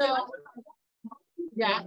So, yeah.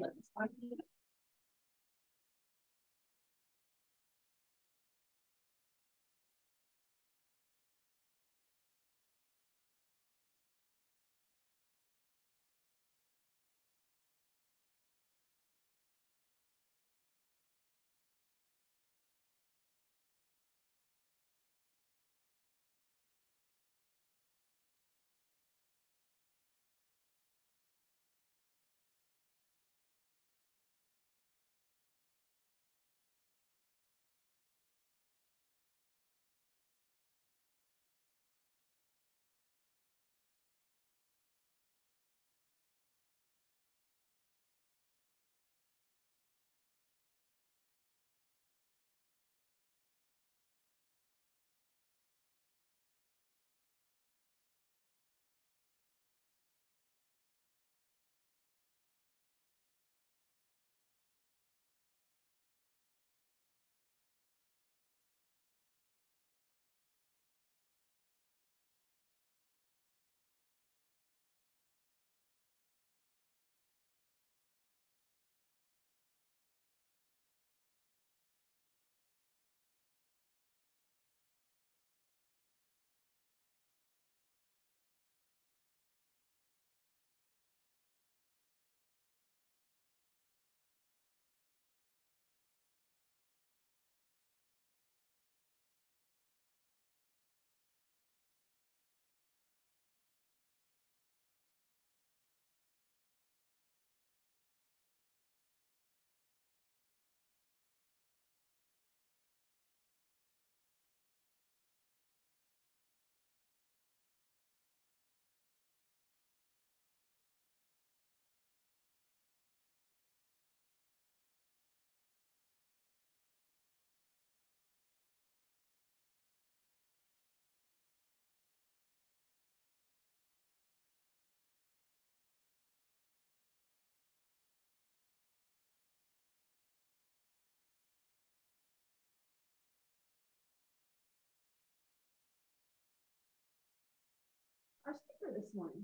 Our speaker this morning.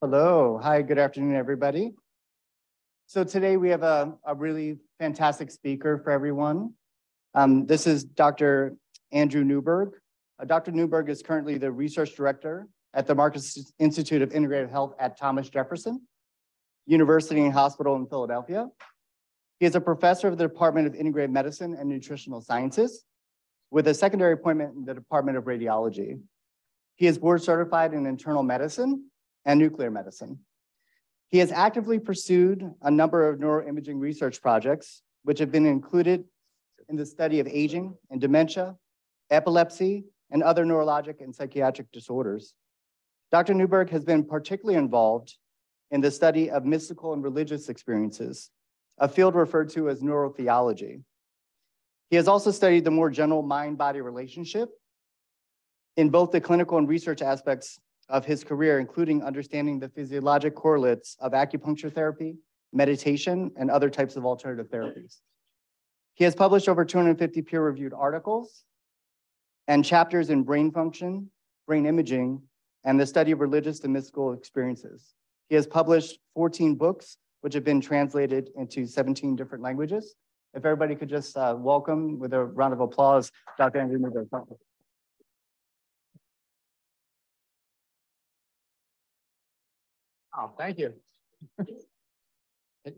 Hello. Hi, good afternoon, everybody. So today we have a, a really fantastic speaker for everyone. Um, this is Dr. Andrew Newberg. Uh, Dr. Newberg is currently the research director at the Marcus Institute of Integrative Health at Thomas Jefferson University and Hospital in Philadelphia. He is a professor of the Department of Integrative Medicine and Nutritional Sciences with a secondary appointment in the Department of Radiology. He is board certified in internal medicine and nuclear medicine. He has actively pursued a number of neuroimaging research projects, which have been included in the study of aging and dementia, epilepsy, and other neurologic and psychiatric disorders. Dr. Newberg has been particularly involved in the study of mystical and religious experiences, a field referred to as neurotheology. He has also studied the more general mind-body relationship in both the clinical and research aspects of his career, including understanding the physiologic correlates of acupuncture therapy, meditation, and other types of alternative therapies. He has published over 250 peer-reviewed articles and chapters in brain function, brain imaging, and the study of religious and mystical experiences. He has published 14 books, which have been translated into 17 different languages. If everybody could just uh, welcome with a round of applause, Dr. Andrew Newberg. Oh, thank you.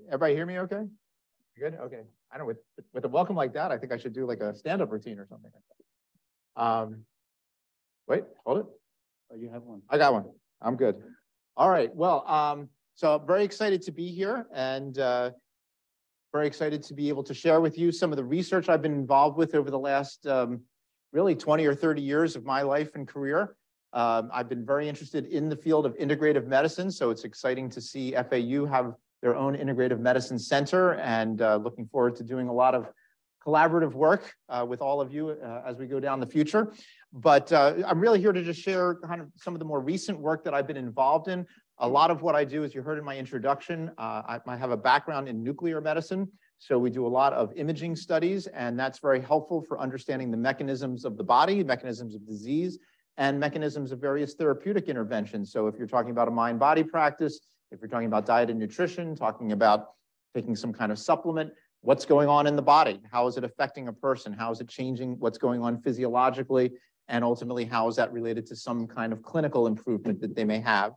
Everybody hear me okay? Good, okay. I don't, with, with a welcome like that, I think I should do like a stand-up routine or something. Um, wait, hold it. Oh, you have one. I got one. I'm good. All right, well, um, so I'm very excited to be here and uh, very excited to be able to share with you some of the research I've been involved with over the last um, really 20 or 30 years of my life and career. Um, I've been very interested in the field of integrative medicine, so it's exciting to see FAU have their own integrative medicine center and uh, looking forward to doing a lot of collaborative work uh, with all of you uh, as we go down the future. But uh, I'm really here to just share kind of some of the more recent work that I've been involved in. A lot of what I do, as you heard in my introduction, uh, I, I have a background in nuclear medicine. So we do a lot of imaging studies, and that's very helpful for understanding the mechanisms of the body, mechanisms of disease, and mechanisms of various therapeutic interventions. So if you're talking about a mind-body practice, If you're talking about diet and nutrition, talking about taking some kind of supplement, what's going on in the body? How is it affecting a person? How is it changing what's going on physiologically? And ultimately, how is that related to some kind of clinical improvement that they may have?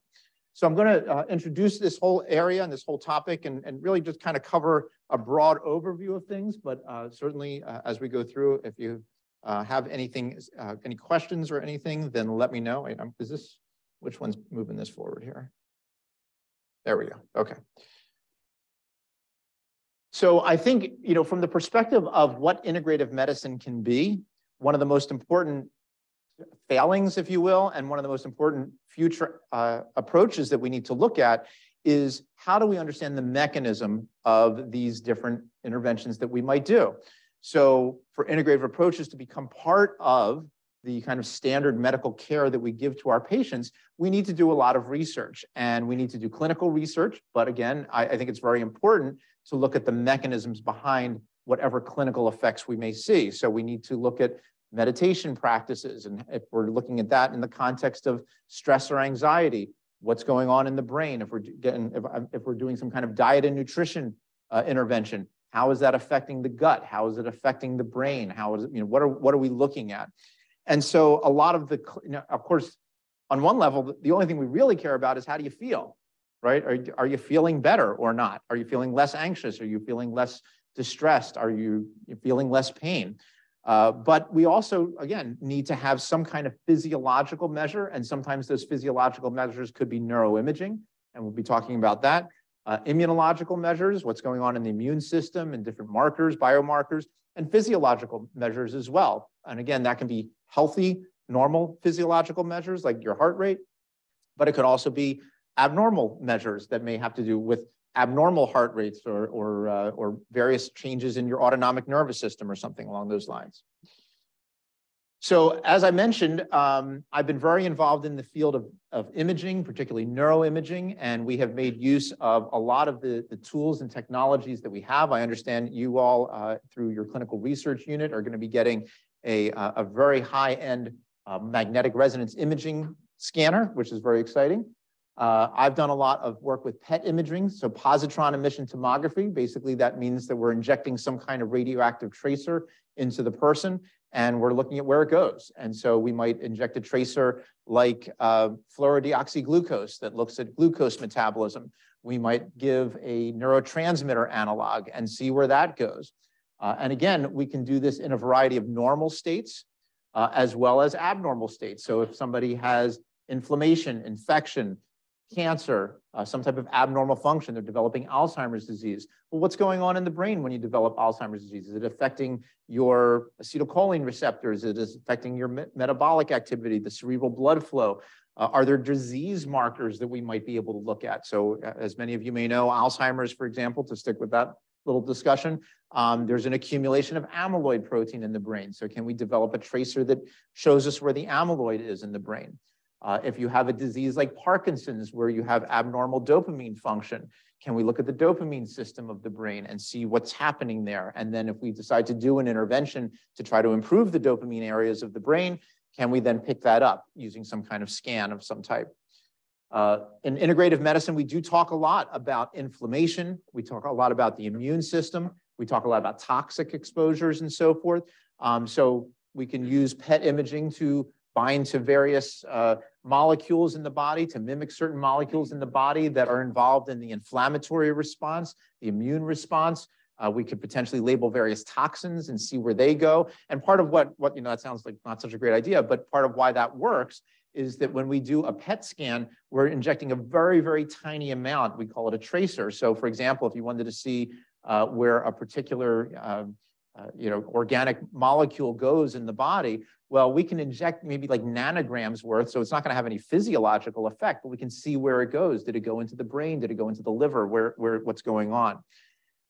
So I'm going to uh, introduce this whole area and this whole topic and, and really just kind of cover a broad overview of things. But uh, certainly, uh, as we go through, if you uh, have anything, uh, any questions or anything, then let me know. Is this, which one's moving this forward here? There we go. Okay. So I think, you know, from the perspective of what integrative medicine can be, one of the most important failings, if you will, and one of the most important future uh, approaches that we need to look at is how do we understand the mechanism of these different interventions that we might do? So for integrative approaches to become part of the kind of standard medical care that we give to our patients, we need to do a lot of research and we need to do clinical research. But again, I, I think it's very important to look at the mechanisms behind whatever clinical effects we may see. So we need to look at meditation practices. And if we're looking at that in the context of stress or anxiety, what's going on in the brain? If we're getting, if, if we're doing some kind of diet and nutrition uh, intervention, how is that affecting the gut? How is it affecting the brain? How is it, you know, what are, what are we looking at? And so a lot of the, you know, of course, on one level, the only thing we really care about is how do you feel, right? Are, are you feeling better or not? Are you feeling less anxious? Are you feeling less distressed? Are you feeling less pain? Uh, but we also, again, need to have some kind of physiological measure, and sometimes those physiological measures could be neuroimaging, and we'll be talking about that. Uh, immunological measures, what's going on in the immune system and different markers, biomarkers, and physiological measures as well. And again, that can be healthy, normal physiological measures like your heart rate, but it could also be abnormal measures that may have to do with abnormal heart rates or, or, uh, or various changes in your autonomic nervous system or something along those lines. So as I mentioned, um, I've been very involved in the field of, of imaging, particularly neuroimaging, and we have made use of a lot of the, the tools and technologies that we have. I understand you all, uh, through your clinical research unit, are going to be getting a, a very high-end uh, magnetic resonance imaging scanner, which is very exciting. Uh, I've done a lot of work with PET imaging, so positron emission tomography. Basically, that means that we're injecting some kind of radioactive tracer into the person, and we're looking at where it goes. And so we might inject a tracer like uh, fluorodeoxyglucose that looks at glucose metabolism. We might give a neurotransmitter analog and see where that goes. Uh, and again, we can do this in a variety of normal states uh, as well as abnormal states. So if somebody has inflammation, infection, cancer, uh, some type of abnormal function, they're developing Alzheimer's disease. Well, what's going on in the brain when you develop Alzheimer's disease? Is it affecting your acetylcholine receptors? Is it affecting your me metabolic activity, the cerebral blood flow? Uh, are there disease markers that we might be able to look at? So uh, as many of you may know, Alzheimer's, for example, to stick with that little discussion, um, there's an accumulation of amyloid protein in the brain. So can we develop a tracer that shows us where the amyloid is in the brain? Uh, if you have a disease like Parkinson's, where you have abnormal dopamine function, can we look at the dopamine system of the brain and see what's happening there? And then if we decide to do an intervention to try to improve the dopamine areas of the brain, can we then pick that up using some kind of scan of some type? Uh, in integrative medicine, we do talk a lot about inflammation. We talk a lot about the immune system. We talk a lot about toxic exposures and so forth. Um, so we can use PET imaging to bind to various uh, molecules in the body, to mimic certain molecules in the body that are involved in the inflammatory response, the immune response. Uh, we could potentially label various toxins and see where they go. And part of what, what, you know, that sounds like not such a great idea, but part of why that works is that when we do a PET scan, we're injecting a very, very tiny amount. We call it a tracer. So for example, if you wanted to see uh, where a particular uh, you know, organic molecule goes in the body, well, we can inject maybe like nanograms worth, so it's not going to have any physiological effect, but we can see where it goes. Did it go into the brain? Did it go into the liver? Where, where, what's going on?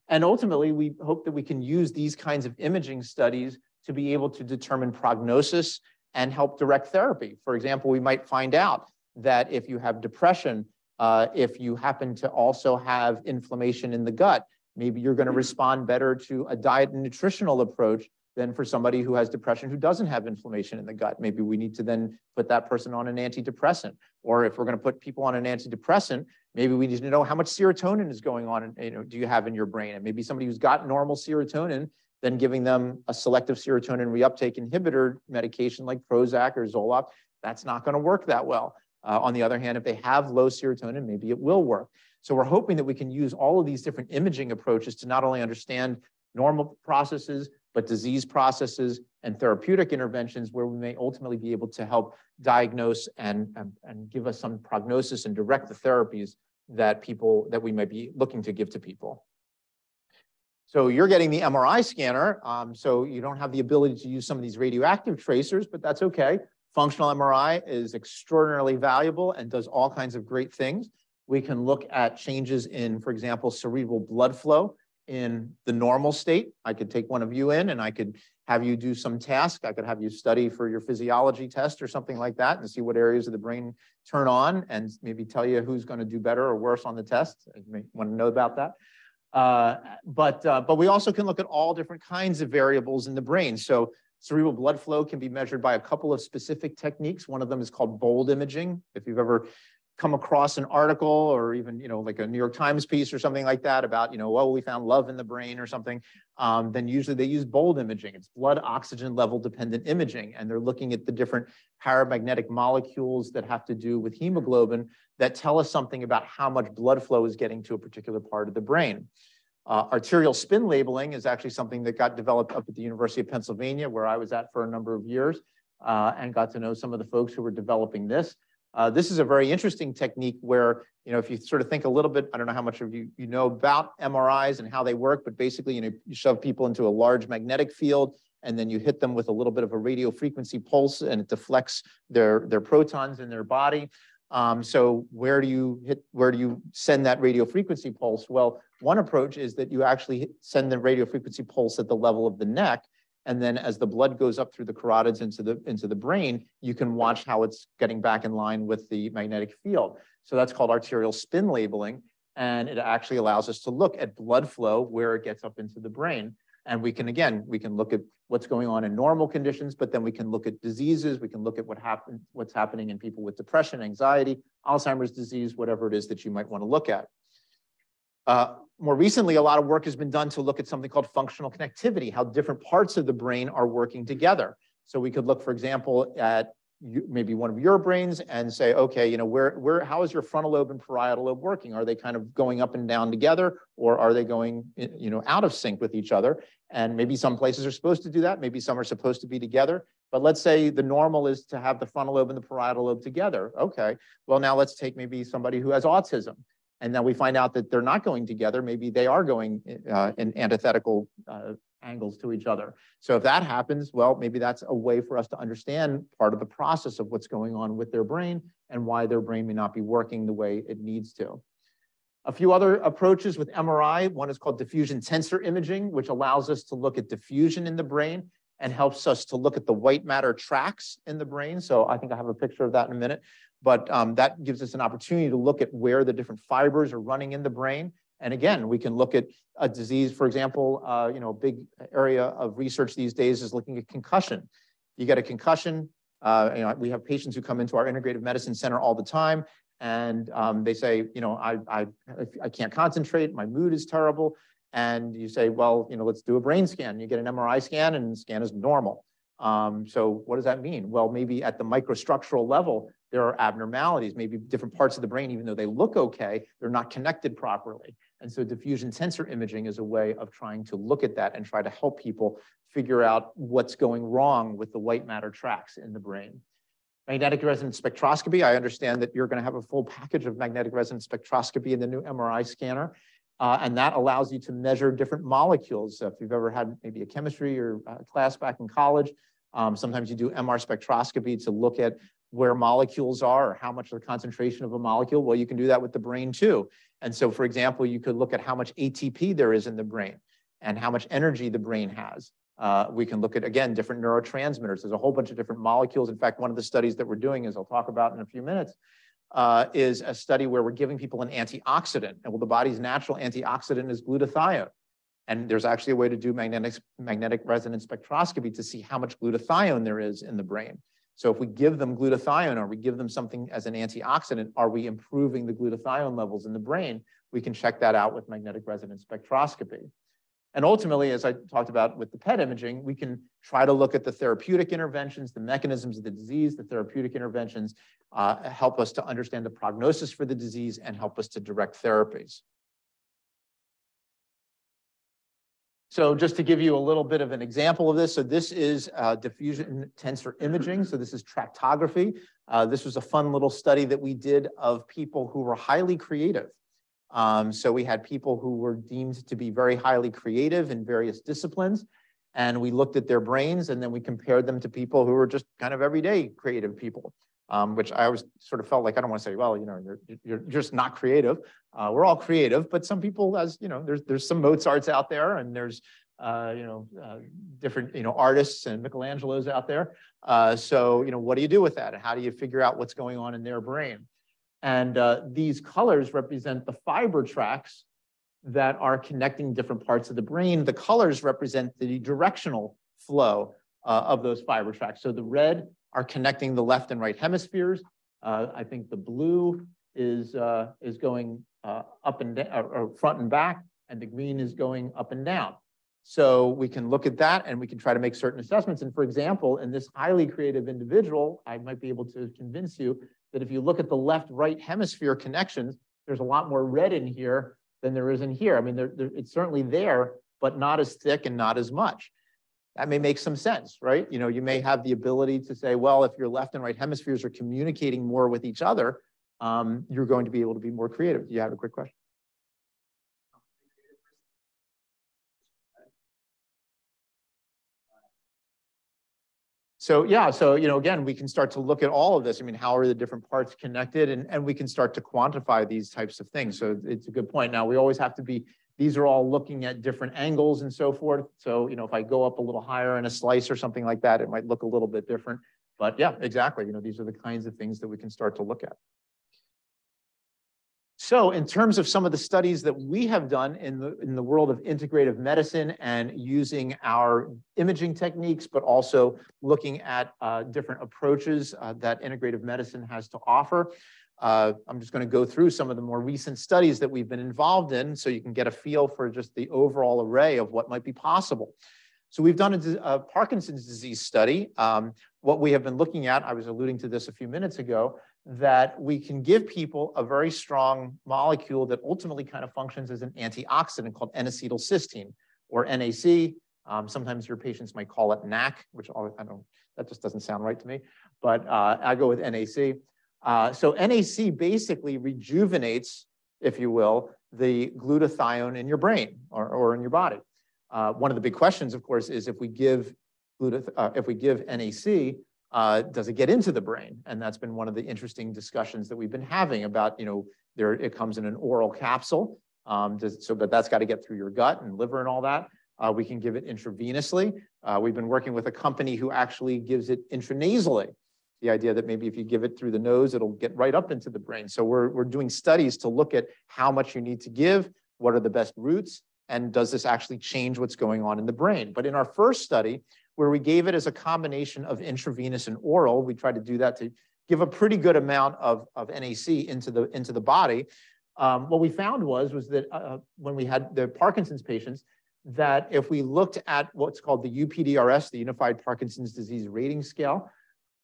And ultimately, we hope that we can use these kinds of imaging studies to be able to determine prognosis and help direct therapy. For example, we might find out that if you have depression, uh, if you happen to also have inflammation in the gut, maybe you're going to respond better to a diet and nutritional approach than for somebody who has depression who doesn't have inflammation in the gut. Maybe we need to then put that person on an antidepressant. Or if we're going to put people on an antidepressant, maybe we need to know how much serotonin is going on, and you know, do you have in your brain? And maybe somebody who's got normal serotonin, then giving them a selective serotonin reuptake inhibitor medication like Prozac or Zoloft, that's not going to work that well. Uh, on the other hand, if they have low serotonin, maybe it will work. So we're hoping that we can use all of these different imaging approaches to not only understand normal processes, but disease processes and therapeutic interventions where we may ultimately be able to help diagnose and, and, and give us some prognosis and direct the therapies that people that we might be looking to give to people. So you're getting the MRI scanner, um, so you don't have the ability to use some of these radioactive tracers, but that's okay. Functional MRI is extraordinarily valuable and does all kinds of great things. We can look at changes in, for example, cerebral blood flow in the normal state. I could take one of you in and I could have you do some task. I could have you study for your physiology test or something like that and see what areas of the brain turn on and maybe tell you who's going to do better or worse on the test. You may want to know about that. Uh, but, uh, but we also can look at all different kinds of variables in the brain. So cerebral blood flow can be measured by a couple of specific techniques. One of them is called bold imaging. If you've ever come across an article or even, you know, like a New York Times piece or something like that about, you know, well, we found love in the brain or something, um, then usually they use bold imaging. It's blood oxygen level dependent imaging. And they're looking at the different paramagnetic molecules that have to do with hemoglobin that tell us something about how much blood flow is getting to a particular part of the brain. Uh, arterial spin labeling is actually something that got developed up at the University of Pennsylvania, where I was at for a number of years, uh, and got to know some of the folks who were developing this. Uh, this is a very interesting technique where, you know, if you sort of think a little bit, I don't know how much of you, you know about MRIs and how they work, but basically, you know, you shove people into a large magnetic field and then you hit them with a little bit of a radio frequency pulse and it deflects their, their protons in their body. Um, so where do you hit, where do you send that radio frequency pulse? Well, one approach is that you actually send the radio frequency pulse at the level of the neck and then as the blood goes up through the carotids into the, into the brain, you can watch how it's getting back in line with the magnetic field. So that's called arterial spin labeling. And it actually allows us to look at blood flow where it gets up into the brain. And we can, again, we can look at what's going on in normal conditions, but then we can look at diseases. We can look at what happen, what's happening in people with depression, anxiety, Alzheimer's disease, whatever it is that you might want to look at. Uh, more recently, a lot of work has been done to look at something called functional connectivity, how different parts of the brain are working together. So we could look, for example, at you, maybe one of your brains and say, okay, you know, where, where, how is your frontal lobe and parietal lobe working? Are they kind of going up and down together, or are they going, you know, out of sync with each other? And maybe some places are supposed to do that. Maybe some are supposed to be together. But let's say the normal is to have the frontal lobe and the parietal lobe together. Okay, well now let's take maybe somebody who has autism and then we find out that they're not going together. Maybe they are going uh, in antithetical uh, angles to each other. So if that happens, well, maybe that's a way for us to understand part of the process of what's going on with their brain and why their brain may not be working the way it needs to. A few other approaches with MRI. One is called diffusion tensor imaging, which allows us to look at diffusion in the brain and helps us to look at the white matter tracks in the brain. So I think I have a picture of that in a minute but um, that gives us an opportunity to look at where the different fibers are running in the brain. And again, we can look at a disease, for example, uh, you know, a big area of research these days is looking at concussion. You get a concussion, uh, you know, we have patients who come into our integrative medicine center all the time and um, they say, you know, I, I, I can't concentrate, my mood is terrible. And you say, well, you know, let's do a brain scan. You get an MRI scan and the scan is normal. Um, so what does that mean? Well, maybe at the microstructural level, there are abnormalities, maybe different parts of the brain, even though they look okay, they're not connected properly. And so diffusion tensor imaging is a way of trying to look at that and try to help people figure out what's going wrong with the white matter tracks in the brain. Magnetic resonance spectroscopy, I understand that you're gonna have a full package of magnetic resonance spectroscopy in the new MRI scanner. Uh, and that allows you to measure different molecules. So if you've ever had maybe a chemistry or uh, class back in college, um, sometimes you do MR spectroscopy to look at where molecules are or how much of the concentration of a molecule. Well, you can do that with the brain too. And so, for example, you could look at how much ATP there is in the brain and how much energy the brain has. Uh, we can look at, again, different neurotransmitters. There's a whole bunch of different molecules. In fact, one of the studies that we're doing, as I'll talk about in a few minutes, uh, is a study where we're giving people an antioxidant. And well, the body's natural antioxidant is glutathione. And there's actually a way to do magnetic, magnetic resonance spectroscopy to see how much glutathione there is in the brain. So if we give them glutathione or we give them something as an antioxidant, are we improving the glutathione levels in the brain? We can check that out with magnetic resonance spectroscopy. And ultimately, as I talked about with the PET imaging, we can try to look at the therapeutic interventions, the mechanisms of the disease, the therapeutic interventions, uh, help us to understand the prognosis for the disease and help us to direct therapies. So just to give you a little bit of an example of this, so this is uh, diffusion tensor imaging. So this is tractography. Uh, this was a fun little study that we did of people who were highly creative. Um, so we had people who were deemed to be very highly creative in various disciplines. And we looked at their brains and then we compared them to people who were just kind of everyday creative people, um, which I always sort of felt like I don't want to say, well, you know, you're, you're just not creative. Uh, we're all creative, but some people, as you know, there's, there's some Mozarts out there and there's, uh, you know, uh, different, you know, artists and Michelangelos out there. Uh, so, you know, what do you do with that? And how do you figure out what's going on in their brain? And uh, these colors represent the fiber tracks that are connecting different parts of the brain. The colors represent the directional flow uh, of those fiber tracks. So the red are connecting the left and right hemispheres. Uh, I think the blue is, uh, is going uh, up and down, or front and back, and the green is going up and down. So we can look at that and we can try to make certain assessments. And for example, in this highly creative individual, I might be able to convince you that if you look at the left-right hemisphere connections, there's a lot more red in here than there is in here. I mean, it's certainly there, but not as thick and not as much. That may make some sense, right? You know, you may have the ability to say, well, if your left and right hemispheres are communicating more with each other, um, you're going to be able to be more creative. Do you have a quick question? So yeah, so you know, again, we can start to look at all of this. I mean, how are the different parts connected, and and we can start to quantify these types of things. So it's a good point. Now we always have to be. These are all looking at different angles and so forth. So you know, if I go up a little higher in a slice or something like that, it might look a little bit different. But yeah, exactly. You know, these are the kinds of things that we can start to look at. So in terms of some of the studies that we have done in the, in the world of integrative medicine and using our imaging techniques, but also looking at uh, different approaches uh, that integrative medicine has to offer, uh, I'm just going to go through some of the more recent studies that we've been involved in so you can get a feel for just the overall array of what might be possible. So we've done a, a Parkinson's disease study. Um, what we have been looking at, I was alluding to this a few minutes ago, that we can give people a very strong molecule that ultimately kind of functions as an antioxidant called N-acetylcysteine or NAC. Um, sometimes your patients might call it NAC, which I don't, that just doesn't sound right to me, but uh, I go with NAC. Uh, so NAC basically rejuvenates, if you will, the glutathione in your brain or, or in your body. Uh, one of the big questions, of course, is if we give glutathione, uh, if we give NAC, uh, does it get into the brain? And that's been one of the interesting discussions that we've been having about, you know, there it comes in an oral capsule. Um, does, so, but that's got to get through your gut and liver and all that. Uh, we can give it intravenously. Uh, we've been working with a company who actually gives it intranasally. The idea that maybe if you give it through the nose, it'll get right up into the brain. So we're, we're doing studies to look at how much you need to give, what are the best routes, and does this actually change what's going on in the brain? But in our first study, where we gave it as a combination of intravenous and oral. We tried to do that to give a pretty good amount of, of NAC into the, into the body. Um, what we found was, was that uh, when we had the Parkinson's patients, that if we looked at what's called the UPDRS, the Unified Parkinson's Disease Rating Scale,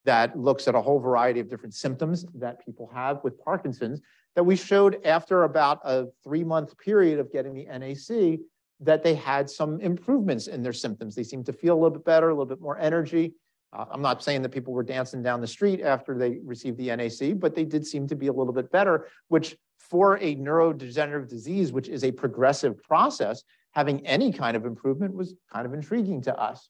that looks at a whole variety of different symptoms that people have with Parkinson's, that we showed after about a three month period of getting the NAC, that they had some improvements in their symptoms. They seemed to feel a little bit better, a little bit more energy. Uh, I'm not saying that people were dancing down the street after they received the NAC, but they did seem to be a little bit better, which for a neurodegenerative disease, which is a progressive process, having any kind of improvement was kind of intriguing to us.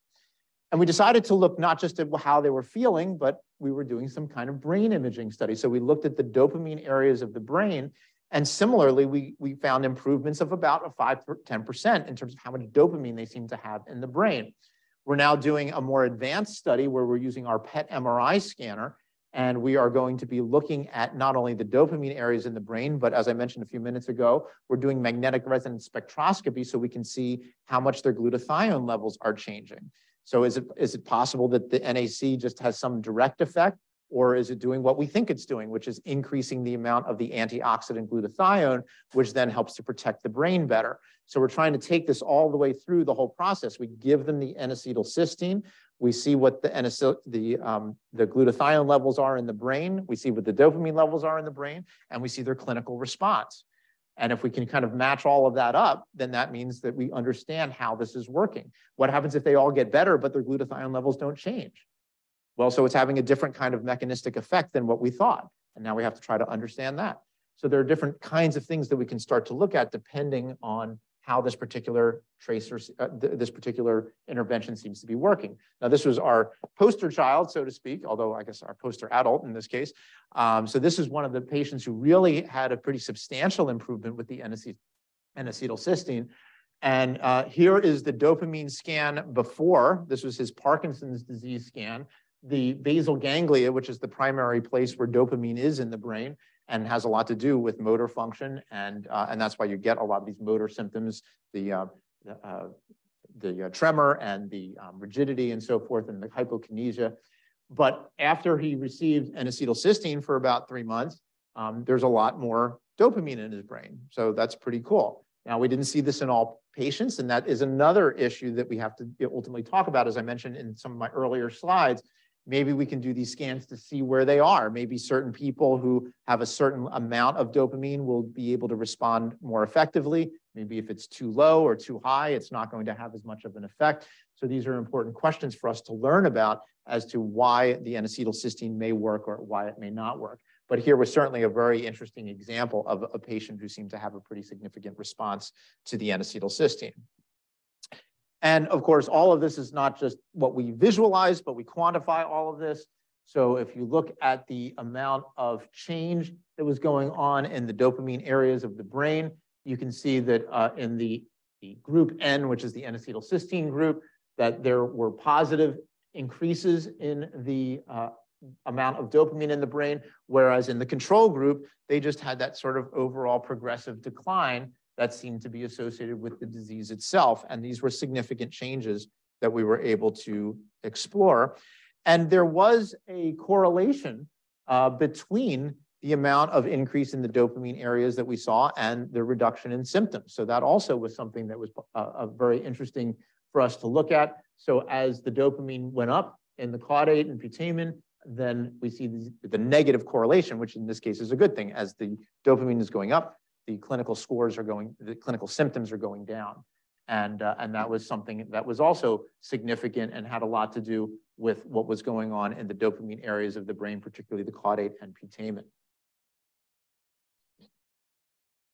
And we decided to look not just at how they were feeling, but we were doing some kind of brain imaging study. So we looked at the dopamine areas of the brain and similarly, we, we found improvements of about a 5 10% in terms of how much dopamine they seem to have in the brain. We're now doing a more advanced study where we're using our PET MRI scanner And we are going to be looking at not only the dopamine areas in the brain, but as I mentioned a few minutes ago, we're doing magnetic resonance spectroscopy so we can see how much their glutathione levels are changing. So is it, is it possible that the NAC just has some direct effect? Or is it doing what we think it's doing, which is increasing the amount of the antioxidant glutathione, which then helps to protect the brain better? So we're trying to take this all the way through the whole process. We give them the N-acetylcysteine. We see what the, the, um, the glutathione levels are in the brain. We see what the dopamine levels are in the brain, and we see their clinical response. And if we can kind of match all of that up, then that means that we understand how this is working. What happens if they all get better, but their glutathione levels don't change? Well, so it's having a different kind of mechanistic effect than what we thought. And now we have to try to understand that. So there are different kinds of things that we can start to look at depending on how this particular tracer, uh, th this particular intervention seems to be working. Now, this was our poster child, so to speak, although I guess our poster adult in this case. Um, so this is one of the patients who really had a pretty substantial improvement with the N-acetylcysteine. And uh, here is the dopamine scan before. This was his Parkinson's disease scan the basal ganglia, which is the primary place where dopamine is in the brain and has a lot to do with motor function. And, uh, and that's why you get a lot of these motor symptoms, the, uh, the, uh, the uh, tremor and the um, rigidity and so forth, and the hypokinesia. But after he received N-acetylcysteine for about three months, um, there's a lot more dopamine in his brain. So that's pretty cool. Now, we didn't see this in all patients, and that is another issue that we have to ultimately talk about, as I mentioned in some of my earlier slides, maybe we can do these scans to see where they are. Maybe certain people who have a certain amount of dopamine will be able to respond more effectively. Maybe if it's too low or too high, it's not going to have as much of an effect. So these are important questions for us to learn about as to why the N-acetylcysteine may work or why it may not work. But here was certainly a very interesting example of a patient who seemed to have a pretty significant response to the N-acetylcysteine. And of course, all of this is not just what we visualize, but we quantify all of this. So if you look at the amount of change that was going on in the dopamine areas of the brain, you can see that uh, in the, the group N, which is the N-acetylcysteine group, that there were positive increases in the uh, amount of dopamine in the brain, whereas in the control group, they just had that sort of overall progressive decline that seemed to be associated with the disease itself. And these were significant changes that we were able to explore. And there was a correlation uh, between the amount of increase in the dopamine areas that we saw and the reduction in symptoms. So that also was something that was uh, very interesting for us to look at. So as the dopamine went up in the caudate and putamen, then we see the, the negative correlation, which in this case is a good thing. As the dopamine is going up, the clinical scores are going, the clinical symptoms are going down. And, uh, and that was something that was also significant and had a lot to do with what was going on in the dopamine areas of the brain, particularly the caudate and putamen.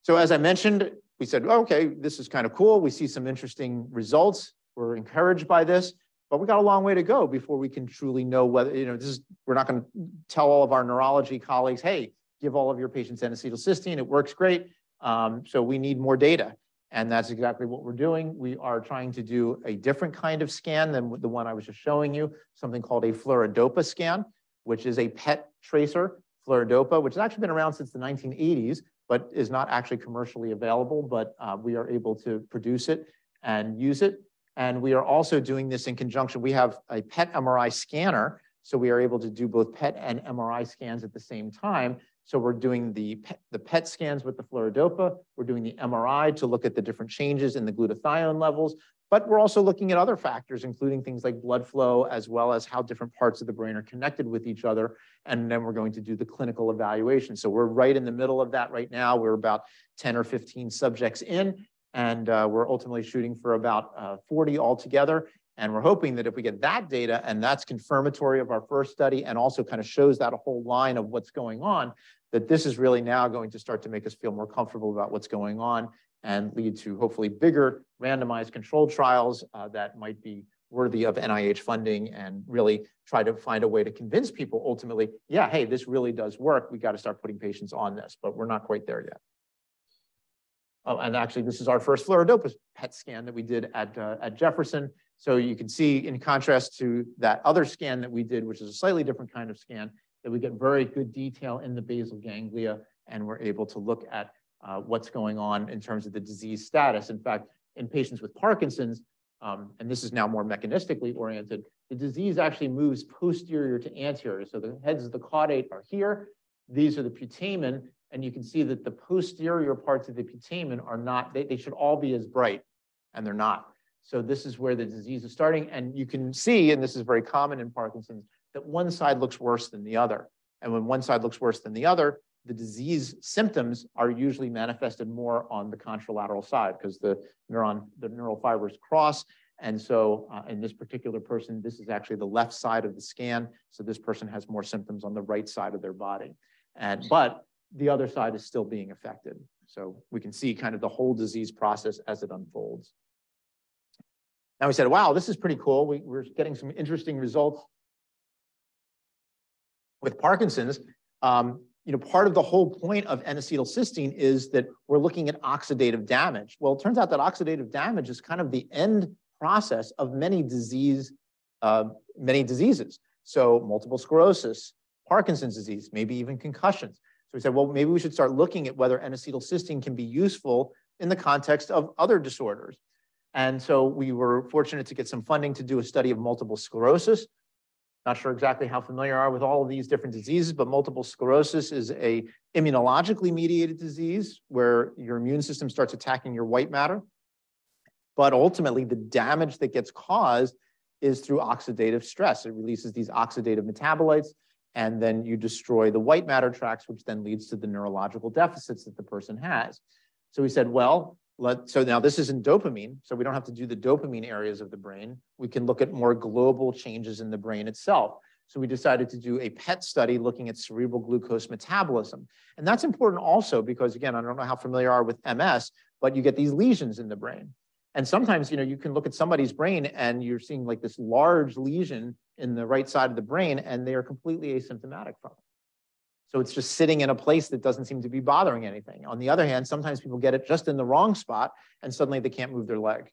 So as I mentioned, we said, okay, this is kind of cool. We see some interesting results. We're encouraged by this, but we got a long way to go before we can truly know whether, you know, this is, we're not going to tell all of our neurology colleagues, hey, give all of your patients N-acetylcysteine, it works great. Um, so we need more data. And that's exactly what we're doing. We are trying to do a different kind of scan than the one I was just showing you, something called a fluorodopa scan, which is a PET tracer, fluorodopa, which has actually been around since the 1980s, but is not actually commercially available, but uh, we are able to produce it and use it. And we are also doing this in conjunction. We have a PET MRI scanner, so we are able to do both PET and MRI scans at the same time so we're doing the PET, the PET scans with the fluorodopa. We're doing the MRI to look at the different changes in the glutathione levels. But we're also looking at other factors, including things like blood flow, as well as how different parts of the brain are connected with each other. And then we're going to do the clinical evaluation. So we're right in the middle of that right now. We're about 10 or 15 subjects in, and uh, we're ultimately shooting for about uh, 40 altogether. And we're hoping that if we get that data and that's confirmatory of our first study and also kind of shows that a whole line of what's going on, that this is really now going to start to make us feel more comfortable about what's going on and lead to hopefully bigger randomized controlled trials uh, that might be worthy of NIH funding and really try to find a way to convince people ultimately, yeah, hey, this really does work. We got to start putting patients on this, but we're not quite there yet. Oh, and actually, this is our first fluorodopa PET scan that we did at, uh, at Jefferson. So you can see in contrast to that other scan that we did, which is a slightly different kind of scan, that we get very good detail in the basal ganglia, and we're able to look at uh, what's going on in terms of the disease status. In fact, in patients with Parkinson's, um, and this is now more mechanistically oriented, the disease actually moves posterior to anterior. So the heads of the caudate are here. These are the putamen, and you can see that the posterior parts of the putamen are not, they, they should all be as bright, and they're not. So this is where the disease is starting. And you can see, and this is very common in Parkinson's, that one side looks worse than the other. And when one side looks worse than the other, the disease symptoms are usually manifested more on the contralateral side because the neuron, the neural fibers cross. And so uh, in this particular person, this is actually the left side of the scan. So this person has more symptoms on the right side of their body. And, but the other side is still being affected. So we can see kind of the whole disease process as it unfolds. Now we said, wow, this is pretty cool. We, we're getting some interesting results with Parkinson's. Um, you know, part of the whole point of N-acetylcysteine is that we're looking at oxidative damage. Well, it turns out that oxidative damage is kind of the end process of many disease, uh, many diseases. So multiple sclerosis, Parkinson's disease, maybe even concussions. So we said, well, maybe we should start looking at whether N-acetylcysteine can be useful in the context of other disorders. And so we were fortunate to get some funding to do a study of multiple sclerosis. Not sure exactly how familiar you are with all of these different diseases, but multiple sclerosis is a immunologically mediated disease where your immune system starts attacking your white matter. But ultimately, the damage that gets caused is through oxidative stress. It releases these oxidative metabolites, and then you destroy the white matter tracks, which then leads to the neurological deficits that the person has. So we said, well, let, so now this isn't dopamine, so we don't have to do the dopamine areas of the brain. We can look at more global changes in the brain itself. So we decided to do a PET study looking at cerebral glucose metabolism. And that's important also because, again, I don't know how familiar you are with MS, but you get these lesions in the brain. And sometimes, you know, you can look at somebody's brain and you're seeing like this large lesion in the right side of the brain and they are completely asymptomatic from it. So it's just sitting in a place that doesn't seem to be bothering anything. On the other hand, sometimes people get it just in the wrong spot and suddenly they can't move their leg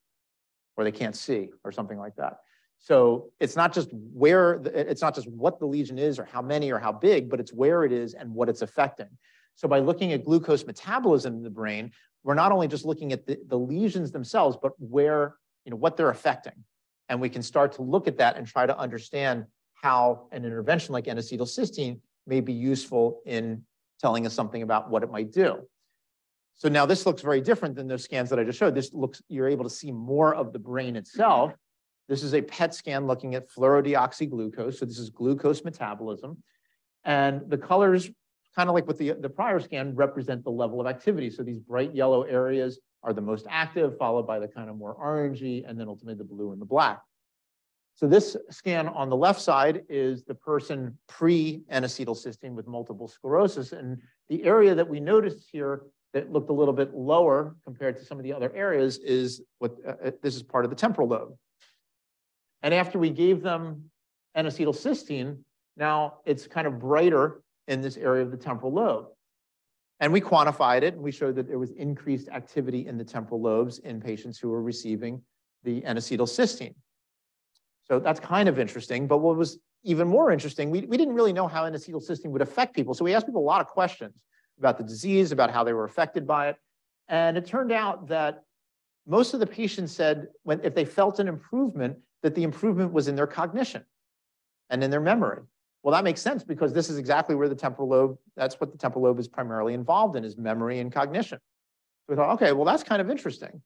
or they can't see or something like that. So it's not just where, it's not just what the lesion is or how many or how big, but it's where it is and what it's affecting. So by looking at glucose metabolism in the brain, we're not only just looking at the, the lesions themselves, but where, you know, what they're affecting. And we can start to look at that and try to understand how an intervention like N-acetylcysteine may be useful in telling us something about what it might do. So now this looks very different than those scans that I just showed. This looks, you're able to see more of the brain itself. This is a PET scan looking at fluorodeoxyglucose. So this is glucose metabolism. And the colors, kind of like with the, the prior scan, represent the level of activity. So these bright yellow areas are the most active, followed by the kind of more orangey, and then ultimately the blue and the black. So this scan on the left side is the person pre-N-acetylcysteine with multiple sclerosis. And the area that we noticed here that looked a little bit lower compared to some of the other areas is what uh, uh this is part of the temporal lobe. And after we gave them N-acetylcysteine, now it's kind of brighter in this area of the temporal lobe. And we quantified it and we showed that there was increased activity in the temporal lobes in patients who were receiving the N-acetylcysteine. So that's kind of interesting. But what was even more interesting, we, we didn't really know how N-acetylcysteine would affect people. So we asked people a lot of questions about the disease, about how they were affected by it. And it turned out that most of the patients said when, if they felt an improvement, that the improvement was in their cognition and in their memory. Well, that makes sense because this is exactly where the temporal lobe, that's what the temporal lobe is primarily involved in is memory and cognition. So we thought, okay, well, that's kind of interesting.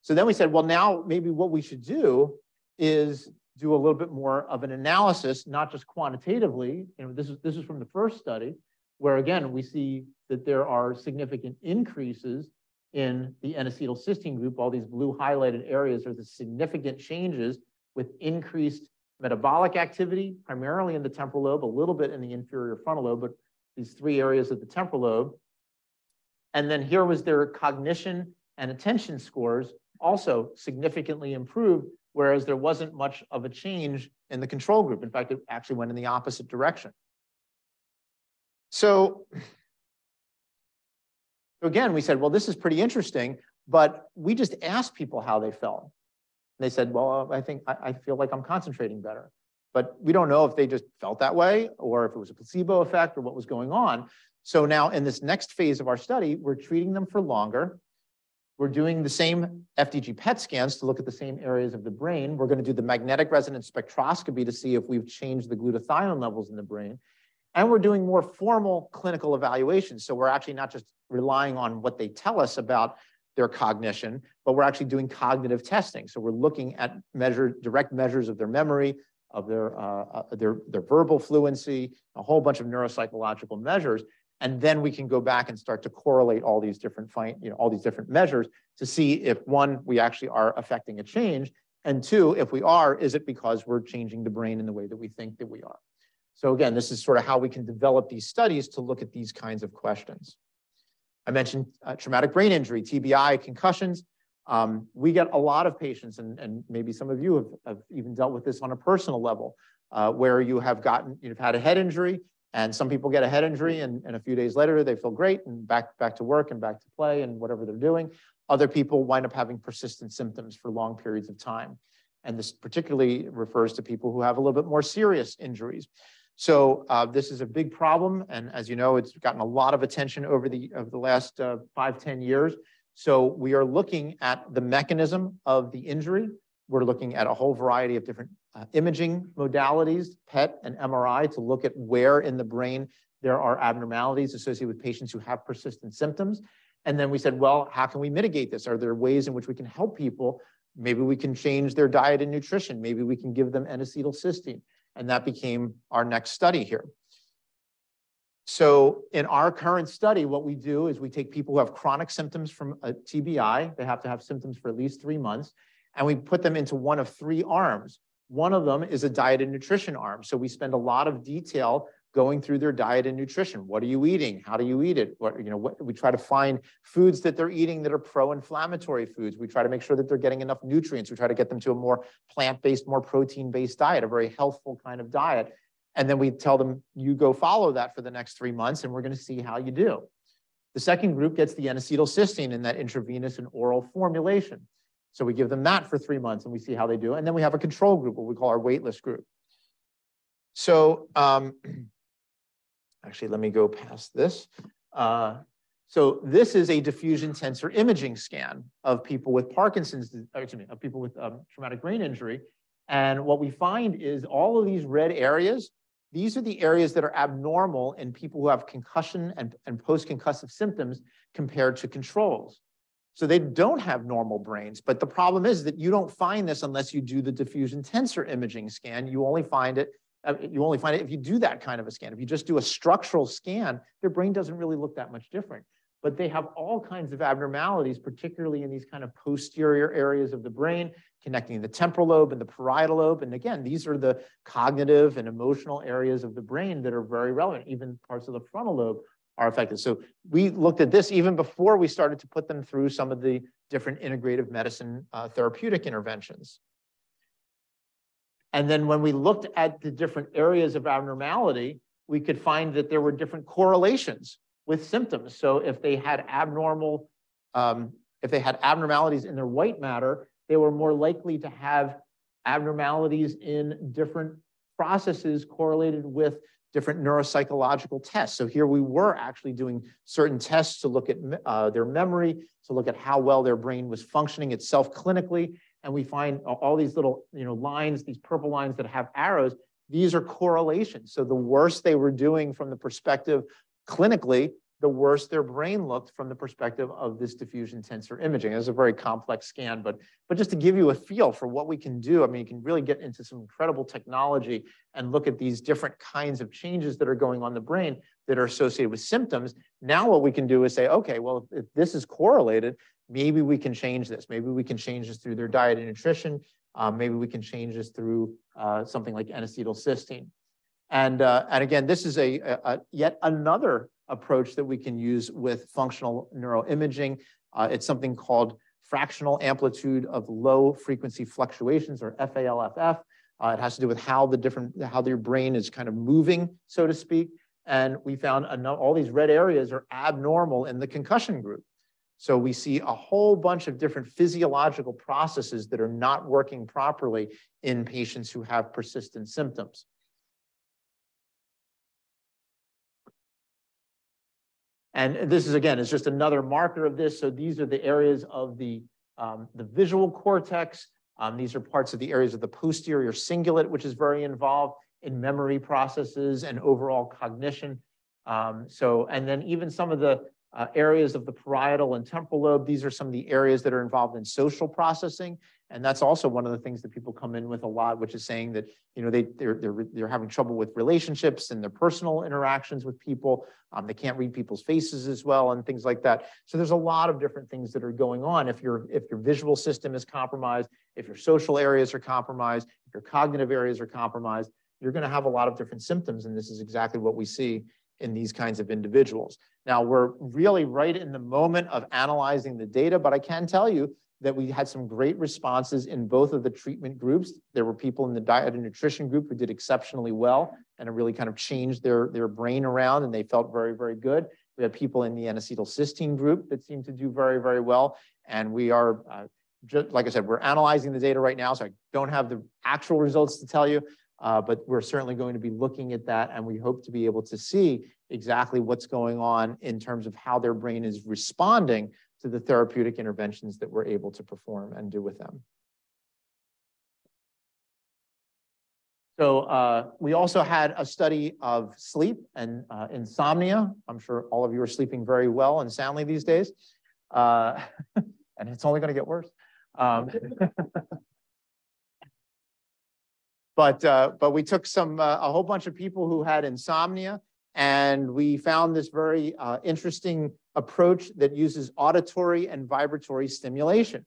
So then we said, well, now maybe what we should do is do a little bit more of an analysis, not just quantitatively. You know, this is this is from the first study, where again we see that there are significant increases in the N-acetylcysteine group. All these blue highlighted areas are the significant changes with increased metabolic activity, primarily in the temporal lobe, a little bit in the inferior frontal lobe, but these three areas of the temporal lobe. And then here was their cognition and attention scores also significantly improved whereas there wasn't much of a change in the control group. In fact, it actually went in the opposite direction. So, again, we said, well, this is pretty interesting, but we just asked people how they felt. And they said, well, I think I, I feel like I'm concentrating better. but we don't know if they just felt that way or if it was a placebo effect or what was going on. So now in this next phase of our study, we're treating them for longer. We're doing the same FDG PET scans to look at the same areas of the brain. We're going to do the magnetic resonance spectroscopy to see if we've changed the glutathione levels in the brain. And we're doing more formal clinical evaluations. So we're actually not just relying on what they tell us about their cognition, but we're actually doing cognitive testing. So we're looking at measure, direct measures of their memory, of their, uh, uh, their, their verbal fluency, a whole bunch of neuropsychological measures. And then we can go back and start to correlate all these different, you know, all these different measures to see if one, we actually are affecting a change, and two, if we are, is it because we're changing the brain in the way that we think that we are? So again, this is sort of how we can develop these studies to look at these kinds of questions. I mentioned uh, traumatic brain injury, TBI, concussions. Um, we get a lot of patients, and, and maybe some of you have, have even dealt with this on a personal level, uh, where you have gotten, you've had a head injury, and some people get a head injury, and, and a few days later they feel great and back, back to work and back to play and whatever they're doing. Other people wind up having persistent symptoms for long periods of time. And this particularly refers to people who have a little bit more serious injuries. So uh, this is a big problem. And as you know, it's gotten a lot of attention over the, over the last uh, five, 10 years. So we are looking at the mechanism of the injury. We're looking at a whole variety of different uh, imaging modalities, PET and MRI, to look at where in the brain there are abnormalities associated with patients who have persistent symptoms. And then we said, well, how can we mitigate this? Are there ways in which we can help people? Maybe we can change their diet and nutrition. Maybe we can give them N-acetylcysteine. And that became our next study here. So in our current study, what we do is we take people who have chronic symptoms from a TBI, they have to have symptoms for at least three months, and we put them into one of three arms. One of them is a diet and nutrition arm. So we spend a lot of detail going through their diet and nutrition. What are you eating? How do you eat it? What, you know, what, we try to find foods that they're eating that are pro-inflammatory foods. We try to make sure that they're getting enough nutrients. We try to get them to a more plant-based, more protein-based diet, a very healthful kind of diet. And then we tell them, you go follow that for the next three months, and we're going to see how you do. The second group gets the N-acetylcysteine in that intravenous and oral formulation. So we give them that for three months, and we see how they do. And then we have a control group, what we call our waitlist group. So um, Actually, let me go past this. Uh, so this is a diffusion tensor imaging scan of people with Parkinson's, excuse me, of people with um, traumatic brain injury. And what we find is all of these red areas, these are the areas that are abnormal in people who have concussion and, and post-concussive symptoms compared to controls. So they don't have normal brains, but the problem is that you don't find this unless you do the diffusion tensor imaging scan. You only find it uh, you only find it if you do that kind of a scan. If you just do a structural scan, their brain doesn't really look that much different. But they have all kinds of abnormalities, particularly in these kind of posterior areas of the brain, connecting the temporal lobe and the parietal lobe. And again, these are the cognitive and emotional areas of the brain that are very relevant. Even parts of the frontal lobe are affected. So we looked at this even before we started to put them through some of the different integrative medicine uh, therapeutic interventions. And then when we looked at the different areas of abnormality, we could find that there were different correlations with symptoms. So if they had abnormal, um, if they had abnormalities in their white matter, they were more likely to have abnormalities in different processes correlated with different neuropsychological tests. So here we were actually doing certain tests to look at uh, their memory, to look at how well their brain was functioning itself clinically, and we find all these little you know, lines, these purple lines that have arrows, these are correlations. So the worse they were doing from the perspective clinically, the worse their brain looked from the perspective of this diffusion tensor imaging. It's a very complex scan, but, but just to give you a feel for what we can do, I mean, you can really get into some incredible technology and look at these different kinds of changes that are going on the brain that are associated with symptoms. Now what we can do is say, okay, well, if this is correlated, maybe we can change this. Maybe we can change this through their diet and nutrition. Um, maybe we can change this through uh, something like N-acetylcysteine. And, uh, and again, this is a, a, a, yet another approach that we can use with functional neuroimaging. Uh, it's something called fractional amplitude of low frequency fluctuations or FALFF. Uh, it has to do with how the different, how your brain is kind of moving, so to speak. And we found all these red areas are abnormal in the concussion group. So we see a whole bunch of different physiological processes that are not working properly in patients who have persistent symptoms. And this is, again, is just another marker of this. So these are the areas of the, um, the visual cortex. Um, these are parts of the areas of the posterior cingulate, which is very involved in memory processes and overall cognition. Um, so, and then even some of the uh, areas of the parietal and temporal lobe, these are some of the areas that are involved in social processing. And that's also one of the things that people come in with a lot, which is saying that, you know, they, they're, they're, they're having trouble with relationships and their personal interactions with people. Um, they can't read people's faces as well and things like that. So there's a lot of different things that are going on. If your, if your visual system is compromised, if your social areas are compromised, if your cognitive areas are compromised, you're going to have a lot of different symptoms. And this is exactly what we see in these kinds of individuals. Now, we're really right in the moment of analyzing the data, but I can tell you that we had some great responses in both of the treatment groups. There were people in the diet and nutrition group who did exceptionally well and it really kind of changed their, their brain around and they felt very, very good. We had people in the N-acetylcysteine group that seemed to do very, very well. And we are, uh, just, like I said, we're analyzing the data right now, so I don't have the actual results to tell you, uh, but we're certainly going to be looking at that and we hope to be able to see exactly what's going on in terms of how their brain is responding to the therapeutic interventions that we're able to perform and do with them. So uh, we also had a study of sleep and uh, insomnia. I'm sure all of you are sleeping very well and soundly these days. Uh, and it's only going to get worse. Um, but, uh, but we took some, uh, a whole bunch of people who had insomnia and we found this very uh, interesting approach that uses auditory and vibratory stimulation.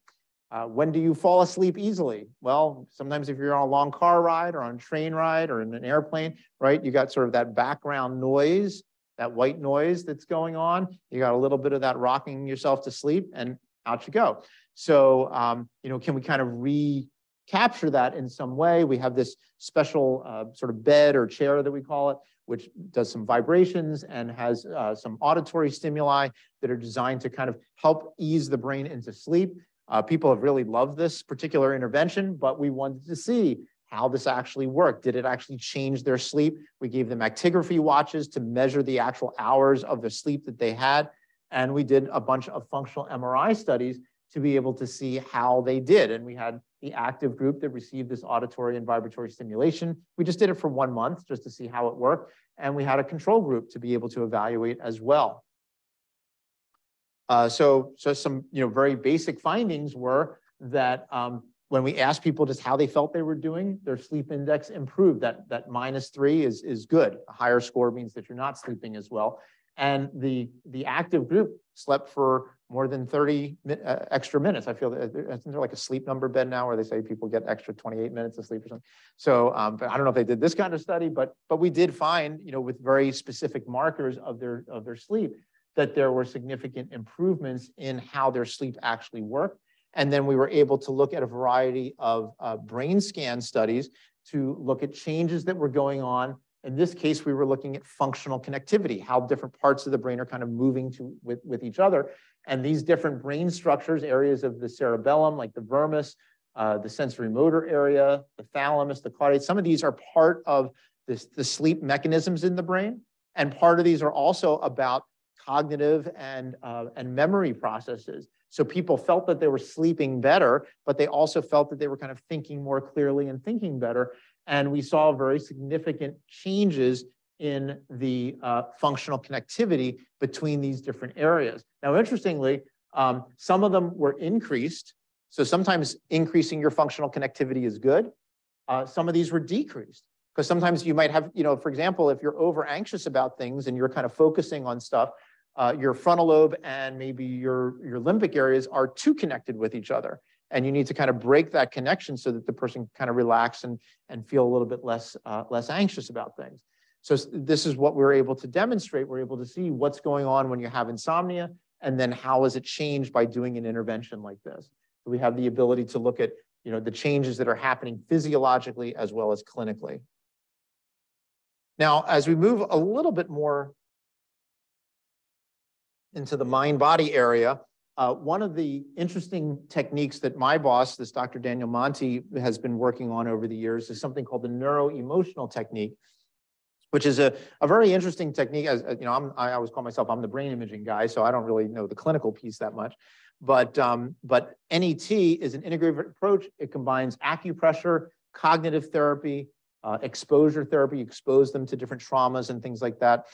Uh, when do you fall asleep easily? Well, sometimes if you're on a long car ride or on a train ride or in an airplane, right, you got sort of that background noise, that white noise that's going on. You got a little bit of that rocking yourself to sleep and out you go. So, um, you know, can we kind of recapture that in some way? We have this special uh, sort of bed or chair that we call it, which does some vibrations and has uh, some auditory stimuli that are designed to kind of help ease the brain into sleep. Uh, people have really loved this particular intervention, but we wanted to see how this actually worked. Did it actually change their sleep? We gave them actigraphy watches to measure the actual hours of the sleep that they had. And we did a bunch of functional MRI studies to be able to see how they did. And we had the active group that received this auditory and vibratory stimulation. We just did it for one month just to see how it worked. And we had a control group to be able to evaluate as well. Uh, so, so some you know, very basic findings were that um, when we asked people just how they felt they were doing, their sleep index improved. That, that minus three is, is good. A higher score means that you're not sleeping as well. And the, the active group slept for more than 30 uh, extra minutes. I feel that uh, isn't there like a sleep number bed now where they say people get extra 28 minutes of sleep or something. So um, but I don't know if they did this kind of study, but but we did find, you know, with very specific markers of their of their sleep, that there were significant improvements in how their sleep actually worked. And then we were able to look at a variety of uh, brain scan studies to look at changes that were going on in this case, we were looking at functional connectivity, how different parts of the brain are kind of moving to, with, with each other. And these different brain structures, areas of the cerebellum, like the vermis, uh, the sensory motor area, the thalamus, the caudate, some of these are part of this, the sleep mechanisms in the brain. And part of these are also about cognitive and, uh, and memory processes. So people felt that they were sleeping better, but they also felt that they were kind of thinking more clearly and thinking better. And we saw very significant changes in the uh, functional connectivity between these different areas. Now, interestingly, um, some of them were increased. So sometimes increasing your functional connectivity is good. Uh, some of these were decreased because sometimes you might have, you know, for example, if you're over anxious about things and you're kind of focusing on stuff, uh, your frontal lobe and maybe your, your limbic areas are too connected with each other and you need to kind of break that connection so that the person can kind of relax and, and feel a little bit less, uh, less anxious about things. So this is what we're able to demonstrate. We're able to see what's going on when you have insomnia, and then how is it changed by doing an intervention like this. So we have the ability to look at you know, the changes that are happening physiologically as well as clinically. Now, as we move a little bit more into the mind-body area, uh, one of the interesting techniques that my boss, this Dr. Daniel Monti, has been working on over the years is something called the neuro-emotional technique, which is a, a very interesting technique. As you know, I'm, I always call myself I'm the brain imaging guy, so I don't really know the clinical piece that much. But um, but NET is an integrative approach. It combines acupressure, cognitive therapy, uh, exposure therapy, expose them to different traumas and things like that.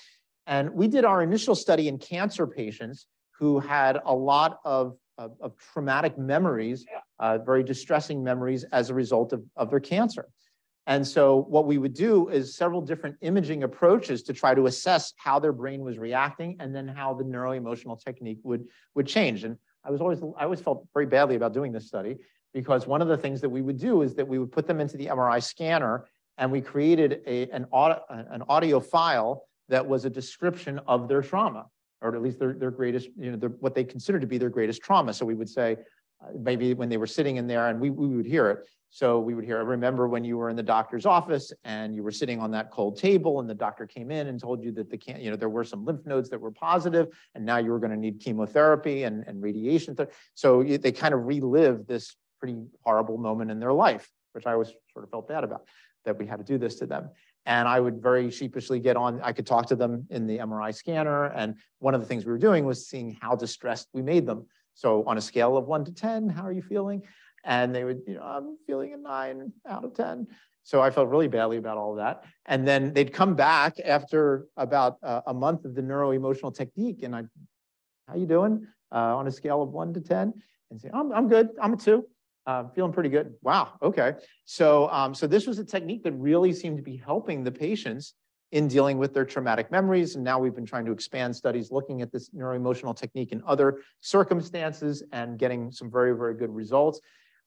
And we did our initial study in cancer patients who had a lot of, of, of traumatic memories, uh, very distressing memories as a result of, of their cancer. And so what we would do is several different imaging approaches to try to assess how their brain was reacting and then how the neuroemotional technique would, would change. And I was always, I always felt very badly about doing this study because one of the things that we would do is that we would put them into the MRI scanner and we created a, an, audio, an audio file that was a description of their trauma or at least their, their greatest, you know, their, what they consider to be their greatest trauma. So we would say, uh, maybe when they were sitting in there and we, we would hear it. So we would hear, I remember when you were in the doctor's office and you were sitting on that cold table and the doctor came in and told you that the can, you know, there were some lymph nodes that were positive and now you were going to need chemotherapy and, and radiation. So they kind of relive this pretty horrible moment in their life, which I always sort of felt bad about that we had to do this to them. And I would very sheepishly get on, I could talk to them in the MRI scanner. And one of the things we were doing was seeing how distressed we made them. So on a scale of one to 10, how are you feeling? And they would, you know, I'm feeling a nine out of 10. So I felt really badly about all of that. And then they'd come back after about uh, a month of the neuro-emotional technique. And I, how you doing? Uh, on a scale of one to 10 and say, I'm, I'm good, I'm a two. Uh, feeling pretty good. Wow. Okay. So, um, so this was a technique that really seemed to be helping the patients in dealing with their traumatic memories. And now we've been trying to expand studies looking at this neuroemotional technique in other circumstances and getting some very, very good results.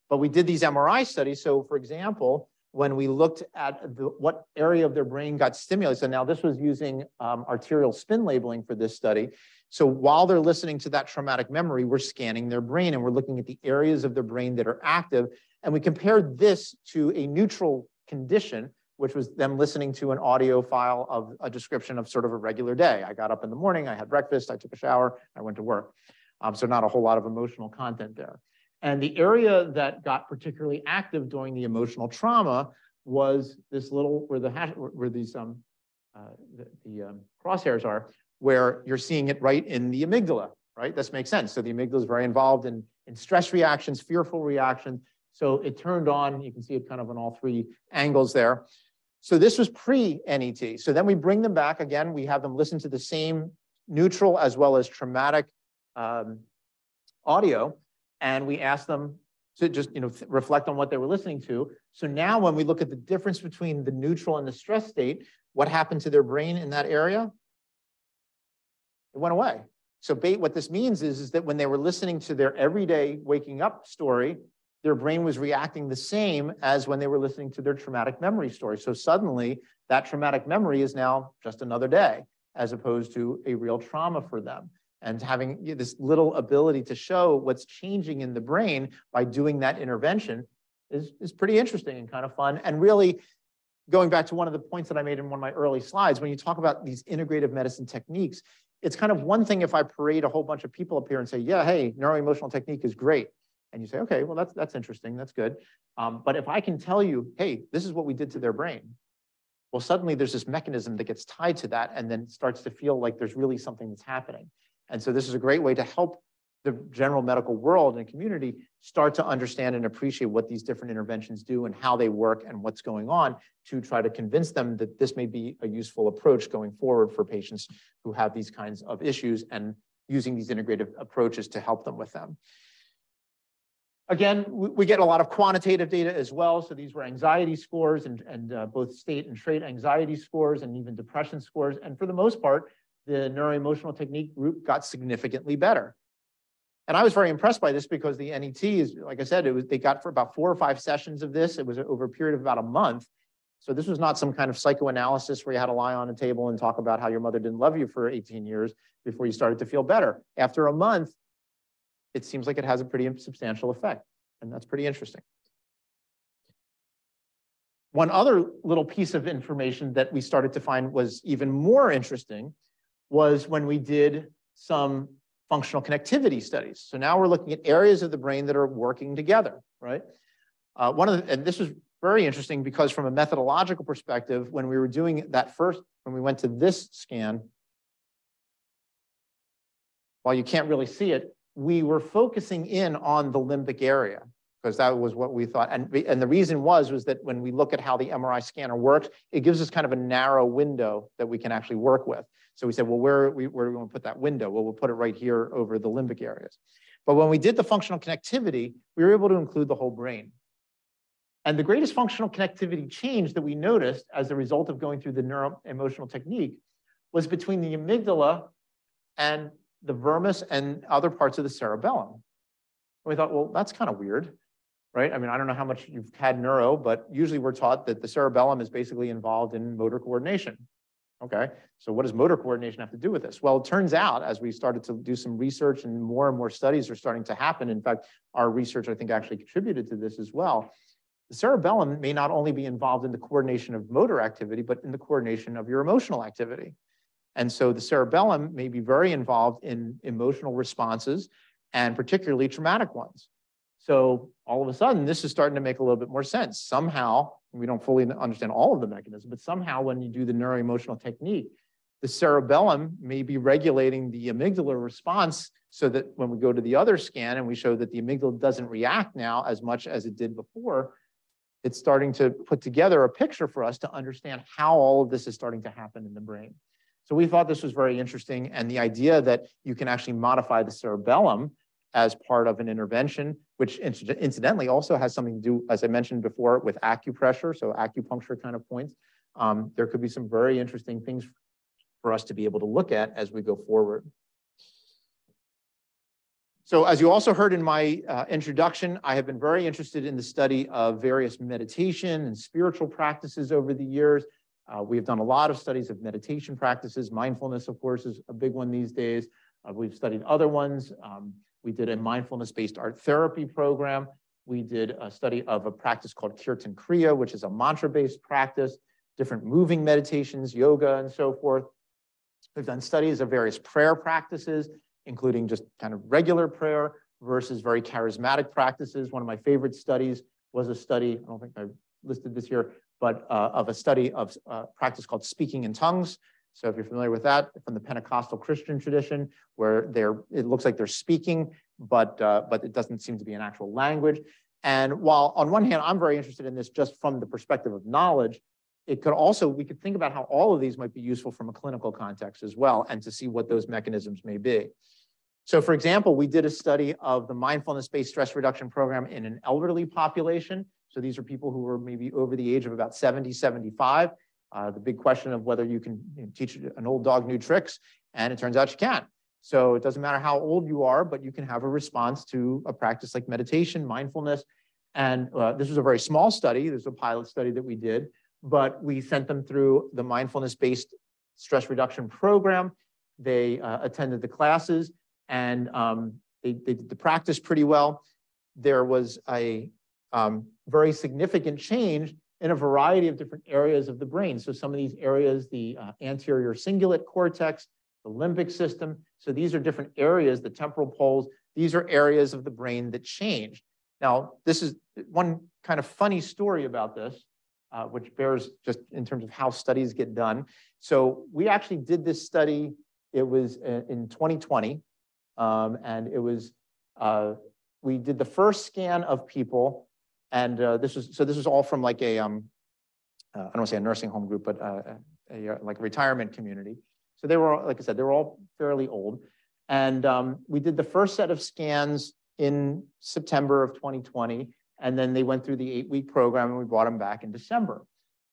But we did these MRI studies. So for example, when we looked at the, what area of their brain got stimulated, so now this was using um, arterial spin labeling for this study. So while they're listening to that traumatic memory, we're scanning their brain and we're looking at the areas of their brain that are active. And we compared this to a neutral condition, which was them listening to an audio file of a description of sort of a regular day. I got up in the morning, I had breakfast, I took a shower, I went to work. Um, so not a whole lot of emotional content there. And the area that got particularly active during the emotional trauma was this little, where the where these um, uh, the, the um, crosshairs are, where you're seeing it right in the amygdala, right? This makes sense. So the amygdala is very involved in, in stress reactions, fearful reactions. So it turned on, you can see it kind of on all three angles there. So this was pre-NET. So then we bring them back again. We have them listen to the same neutral as well as traumatic um, audio. And we asked them to just you know, reflect on what they were listening to. So now when we look at the difference between the neutral and the stress state, what happened to their brain in that area? It went away. So what this means is, is that when they were listening to their everyday waking up story, their brain was reacting the same as when they were listening to their traumatic memory story. So suddenly that traumatic memory is now just another day as opposed to a real trauma for them. And having this little ability to show what's changing in the brain by doing that intervention is, is pretty interesting and kind of fun. And really going back to one of the points that I made in one of my early slides, when you talk about these integrative medicine techniques, it's kind of one thing if I parade a whole bunch of people up here and say, yeah, hey, neuroemotional technique is great. And you say, okay, well, that's, that's interesting. That's good. Um, but if I can tell you, hey, this is what we did to their brain. Well, suddenly there's this mechanism that gets tied to that and then starts to feel like there's really something that's happening. And so this is a great way to help the general medical world and community start to understand and appreciate what these different interventions do and how they work and what's going on to try to convince them that this may be a useful approach going forward for patients who have these kinds of issues and using these integrative approaches to help them with them. Again, we get a lot of quantitative data as well. So these were anxiety scores and, and uh, both state and trait anxiety scores and even depression scores. And for the most part, the neuroemotional technique group got significantly better. And I was very impressed by this because the NET is, like I said, it was they got for about four or five sessions of this. It was over a period of about a month. So this was not some kind of psychoanalysis where you had to lie on a table and talk about how your mother didn't love you for 18 years before you started to feel better. After a month, it seems like it has a pretty substantial effect. And that's pretty interesting. One other little piece of information that we started to find was even more interesting was when we did some functional connectivity studies. So now we're looking at areas of the brain that are working together, right? Uh, one of the, and this was very interesting because from a methodological perspective, when we were doing that first, when we went to this scan, while you can't really see it, we were focusing in on the limbic area because that was what we thought. And, and the reason was, was that when we look at how the MRI scanner works, it gives us kind of a narrow window that we can actually work with. So we said, well, where, we, where are we going to put that window? Well, we'll put it right here over the limbic areas. But when we did the functional connectivity, we were able to include the whole brain. And the greatest functional connectivity change that we noticed as a result of going through the neuro-emotional technique was between the amygdala and the vermis and other parts of the cerebellum. And we thought, well, that's kind of weird, right? I mean, I don't know how much you've had neuro, but usually we're taught that the cerebellum is basically involved in motor coordination. Okay, so what does motor coordination have to do with this? Well, it turns out as we started to do some research and more and more studies are starting to happen. In fact, our research, I think, actually contributed to this as well. The cerebellum may not only be involved in the coordination of motor activity, but in the coordination of your emotional activity. And so the cerebellum may be very involved in emotional responses and particularly traumatic ones. So all of a sudden, this is starting to make a little bit more sense. Somehow, we don't fully understand all of the mechanisms, but somehow when you do the neuroemotional technique, the cerebellum may be regulating the amygdala response so that when we go to the other scan and we show that the amygdala doesn't react now as much as it did before, it's starting to put together a picture for us to understand how all of this is starting to happen in the brain. So we thought this was very interesting. And the idea that you can actually modify the cerebellum as part of an intervention, which incidentally also has something to do, as I mentioned before, with acupressure, so acupuncture kind of points. Um, there could be some very interesting things for us to be able to look at as we go forward. So as you also heard in my uh, introduction, I have been very interested in the study of various meditation and spiritual practices over the years. Uh, we have done a lot of studies of meditation practices. Mindfulness, of course, is a big one these days. Uh, we've studied other ones. Um, we did a mindfulness-based art therapy program. We did a study of a practice called Kirtan Kriya, which is a mantra-based practice, different moving meditations, yoga, and so forth. We've done studies of various prayer practices, including just kind of regular prayer versus very charismatic practices. One of my favorite studies was a study, I don't think I listed this here, but uh, of a study of uh, practice called speaking in tongues. So if you're familiar with that from the Pentecostal Christian tradition, where they're, it looks like they're speaking, but, uh, but it doesn't seem to be an actual language. And while on one hand, I'm very interested in this just from the perspective of knowledge, it could also, we could think about how all of these might be useful from a clinical context as well, and to see what those mechanisms may be. So for example, we did a study of the mindfulness-based stress reduction program in an elderly population. So these are people who were maybe over the age of about 70, 75. Uh, the big question of whether you can you know, teach an old dog new tricks, and it turns out you can. So it doesn't matter how old you are, but you can have a response to a practice like meditation, mindfulness. And uh, this was a very small study. There's a pilot study that we did, but we sent them through the mindfulness-based stress reduction program. They uh, attended the classes and um, they, they did the practice pretty well. There was a um, very significant change in a variety of different areas of the brain. So some of these areas, the uh, anterior cingulate cortex, the limbic system. So these are different areas, the temporal poles. These are areas of the brain that change. Now, this is one kind of funny story about this, uh, which bears just in terms of how studies get done. So we actually did this study. It was uh, in 2020, um, and it was, uh, we did the first scan of people and uh, this was, so this was all from like a, um, uh, I don't want to say a nursing home group, but uh, a, a, like a retirement community. So they were, like I said, they were all fairly old. And um, we did the first set of scans in September of 2020. And then they went through the eight week program and we brought them back in December.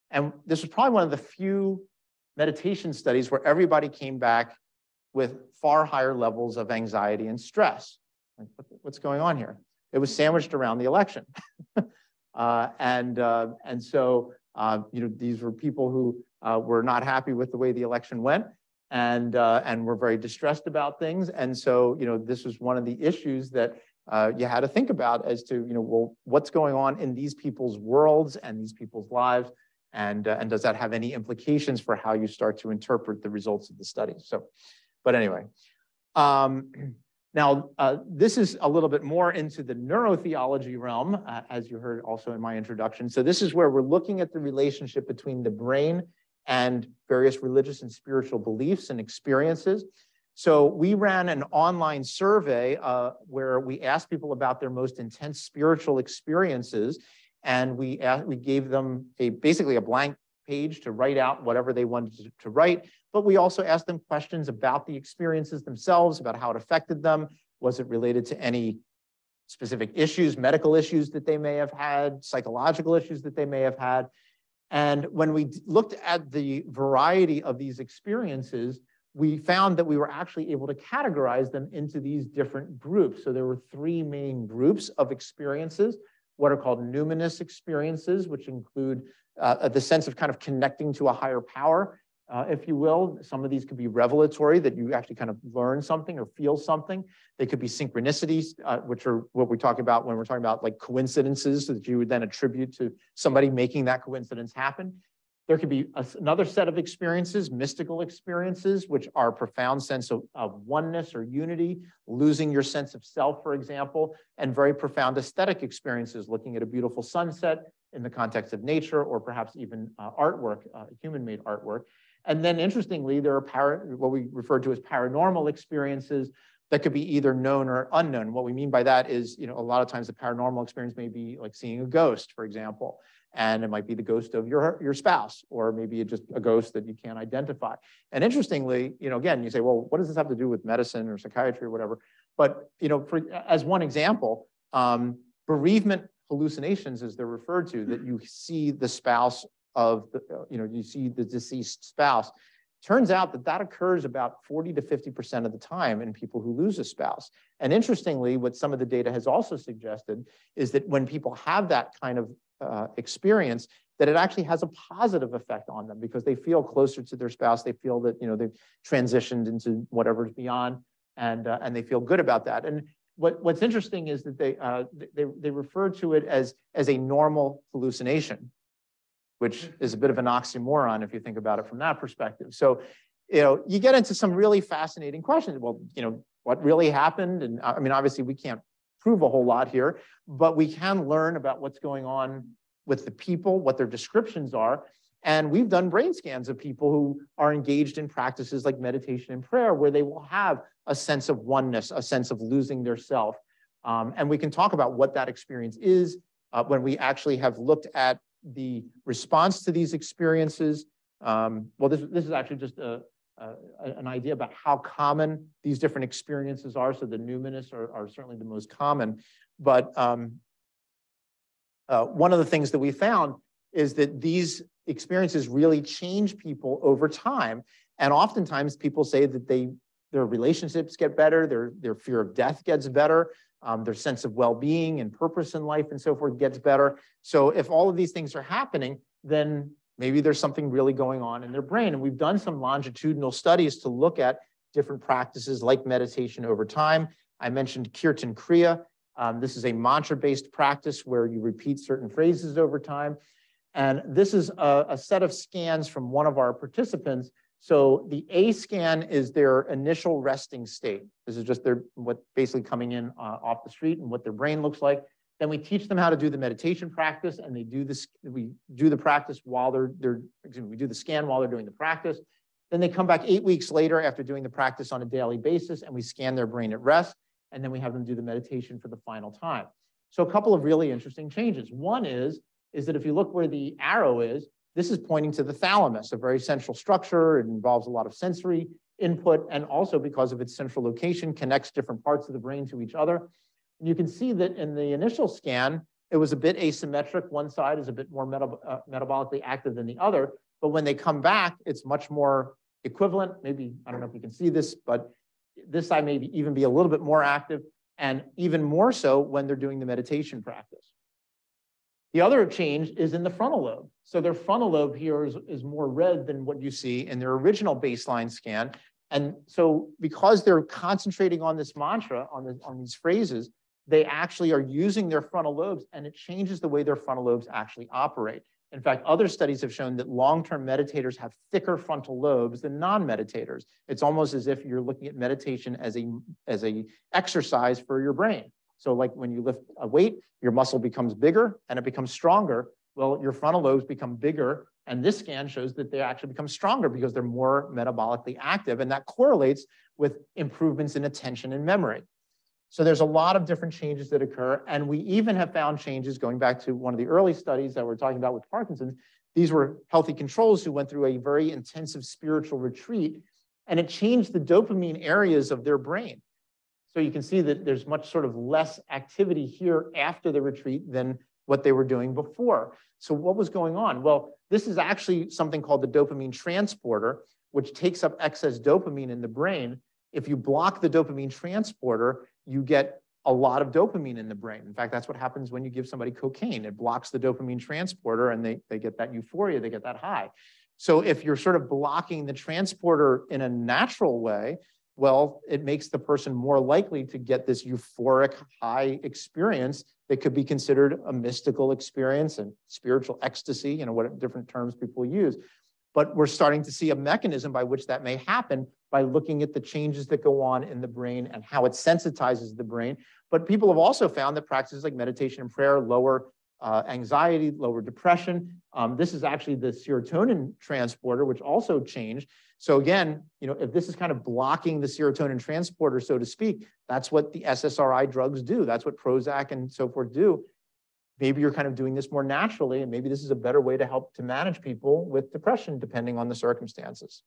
And this was probably one of the few meditation studies where everybody came back with far higher levels of anxiety and stress. what's going on here? It was sandwiched around the election. uh, and, uh, and so, uh, you know, these were people who uh, were not happy with the way the election went and, uh, and were very distressed about things. And so, you know, this was one of the issues that you had to think about as to, you know, well, what's going on in these people's worlds and these people's lives? And, and does that have any implications for how you start to interpret the results of the study? So, but anyway, um, Now, uh, this is a little bit more into the neurotheology realm, uh, as you heard also in my introduction. So this is where we're looking at the relationship between the brain and various religious and spiritual beliefs and experiences. So we ran an online survey uh, where we asked people about their most intense spiritual experiences, and we asked, we gave them a basically a blank page to write out whatever they wanted to, to write. But we also asked them questions about the experiences themselves, about how it affected them. Was it related to any specific issues, medical issues that they may have had, psychological issues that they may have had? And when we looked at the variety of these experiences, we found that we were actually able to categorize them into these different groups. So there were three main groups of experiences, what are called numinous experiences, which include uh, the sense of kind of connecting to a higher power, uh, if you will. Some of these could be revelatory, that you actually kind of learn something or feel something. They could be synchronicities, uh, which are what we talk about when we're talking about like coincidences that you would then attribute to somebody making that coincidence happen. There could be a, another set of experiences, mystical experiences, which are profound sense of, of oneness or unity, losing your sense of self, for example, and very profound aesthetic experiences, looking at a beautiful sunset in the context of nature, or perhaps even uh, artwork, uh, human-made artwork. And then interestingly, there are what we refer to as paranormal experiences that could be either known or unknown. What we mean by that is, you know, a lot of times the paranormal experience may be like seeing a ghost, for example and it might be the ghost of your, your spouse, or maybe just a ghost that you can't identify. And interestingly, you know, again, you say, well, what does this have to do with medicine or psychiatry or whatever? But, you know, for, as one example, um, bereavement hallucinations, as they're referred to, that you see the spouse of, the, you know, you see the deceased spouse. Turns out that that occurs about 40 to 50% of the time in people who lose a spouse. And interestingly, what some of the data has also suggested is that when people have that kind of uh, experience that it actually has a positive effect on them because they feel closer to their spouse. They feel that you know they've transitioned into whatever's beyond, and uh, and they feel good about that. And what, what's interesting is that they uh, they they refer to it as as a normal hallucination, which is a bit of an oxymoron if you think about it from that perspective. So, you know, you get into some really fascinating questions. Well, you know, what really happened? And I mean, obviously, we can't prove a whole lot here, but we can learn about what's going on with the people, what their descriptions are. And we've done brain scans of people who are engaged in practices like meditation and prayer, where they will have a sense of oneness, a sense of losing their self. Um, and we can talk about what that experience is uh, when we actually have looked at the response to these experiences. Um, well, this, this is actually just a, uh, an idea about how common these different experiences are. So the numinous are, are certainly the most common. But um, uh, one of the things that we found is that these experiences really change people over time. And oftentimes people say that they their relationships get better, their, their fear of death gets better, um, their sense of well-being and purpose in life and so forth gets better. So if all of these things are happening, then Maybe there's something really going on in their brain. And we've done some longitudinal studies to look at different practices like meditation over time. I mentioned Kirtan Kriya. Um, this is a mantra-based practice where you repeat certain phrases over time. And this is a, a, set of scans from one of our participants. So the A scan is their initial resting state. This is just their what basically coming in uh, off the street and what their brain looks like. Then we teach them how to do the meditation practice and they do this, we do the practice while they're, they're excuse me, we do the scan while they're doing the practice. Then they come back eight weeks later after doing the practice on a daily basis and we scan their brain at rest. And then we have them do the meditation for the final time. So a couple of really interesting changes. One is, is that if you look where the arrow is, this is pointing to the thalamus, a very central structure. It involves a lot of sensory input and also because of its central location connects different parts of the brain to each other. And you can see that in the initial scan, it was a bit asymmetric. One side is a bit more uh, metabolically active than the other. But when they come back, it's much more equivalent. Maybe, I don't know if you can see this, but this side may be, even be a little bit more active and even more so when they're doing the meditation practice. The other change is in the frontal lobe. So their frontal lobe here is, is more red than what you see in their original baseline scan. And so because they're concentrating on this mantra, on, the, on these phrases, they actually are using their frontal lobes and it changes the way their frontal lobes actually operate. In fact, other studies have shown that long-term meditators have thicker frontal lobes than non-meditators. It's almost as if you're looking at meditation as a, as a exercise for your brain. So like when you lift a weight, your muscle becomes bigger and it becomes stronger. Well, your frontal lobes become bigger and this scan shows that they actually become stronger because they're more metabolically active. And that correlates with improvements in attention and memory. So there's a lot of different changes that occur. And we even have found changes going back to one of the early studies that we're talking about with Parkinson's. These were healthy controls who went through a very intensive spiritual retreat and it changed the dopamine areas of their brain. So you can see that there's much sort of less activity here after the retreat than what they were doing before. So what was going on? Well, this is actually something called the dopamine transporter, which takes up excess dopamine in the brain. If you block the dopamine transporter, you get a lot of dopamine in the brain. In fact, that's what happens when you give somebody cocaine. It blocks the dopamine transporter and they, they get that euphoria, they get that high. So if you're sort of blocking the transporter in a natural way, well, it makes the person more likely to get this euphoric high experience that could be considered a mystical experience and spiritual ecstasy, you know, what different terms people use. But we're starting to see a mechanism by which that may happen by looking at the changes that go on in the brain and how it sensitizes the brain. But people have also found that practices like meditation and prayer lower uh, anxiety, lower depression. Um, this is actually the serotonin transporter, which also changed. So again, you know, if this is kind of blocking the serotonin transporter, so to speak, that's what the SSRI drugs do. That's what Prozac and so forth do. Maybe you're kind of doing this more naturally, and maybe this is a better way to help to manage people with depression, depending on the circumstances.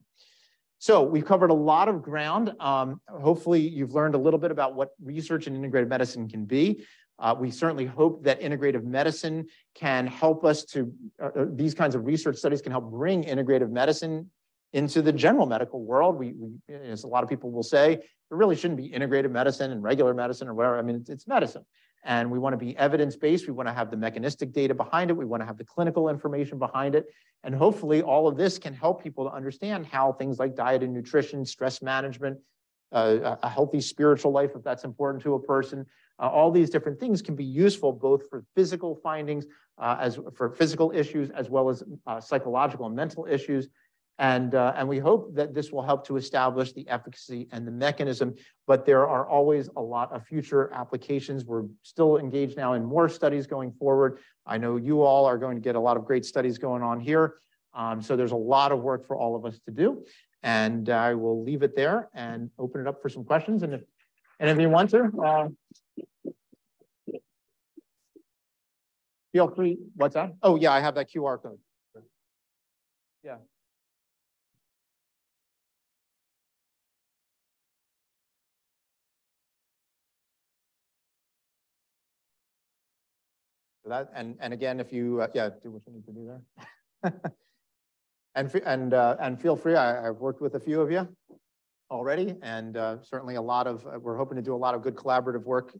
So we've covered a lot of ground. Um, hopefully you've learned a little bit about what research in integrative medicine can be. Uh, we certainly hope that integrative medicine can help us to, uh, uh, these kinds of research studies can help bring integrative medicine into the general medical world. We, we, as a lot of people will say, it really shouldn't be integrative medicine and regular medicine or whatever. I mean, it's, it's medicine. And we want to be evidence-based. We want to have the mechanistic data behind it. We want to have the clinical information behind it. And hopefully all of this can help people to understand how things like diet and nutrition, stress management, uh, a healthy spiritual life, if that's important to a person, uh, all these different things can be useful both for physical findings, uh, as for physical issues, as well as uh, psychological and mental issues. And, uh, and we hope that this will help to establish the efficacy and the mechanism, but there are always a lot of future applications. We're still engaged now in more studies going forward. I know you all are going to get a lot of great studies going on here. Um, so there's a lot of work for all of us to do. And I will leave it there and open it up for some questions. And if, and if you want to, uh, feel free. What's that? Oh, yeah, I have that QR code. Yeah. That and and again, if you uh, yeah do what you need to do there, and and uh, and feel free. I, have worked with a few of you already, and uh, certainly a lot of uh, we're hoping to do a lot of good collaborative work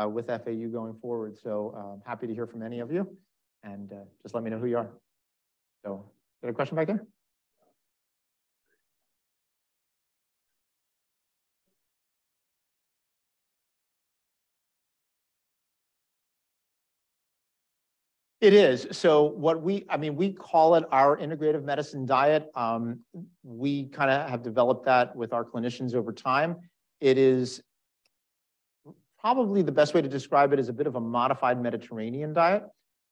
uh, with FAU going forward. So I'm uh, happy to hear from any of you, and just let me know who you are. So, got a question back there? It is. So what we, I mean, we call it our integrative medicine diet. Um, we kind of have developed that with our clinicians over time. It is probably the best way to describe it is a bit of a modified Mediterranean diet.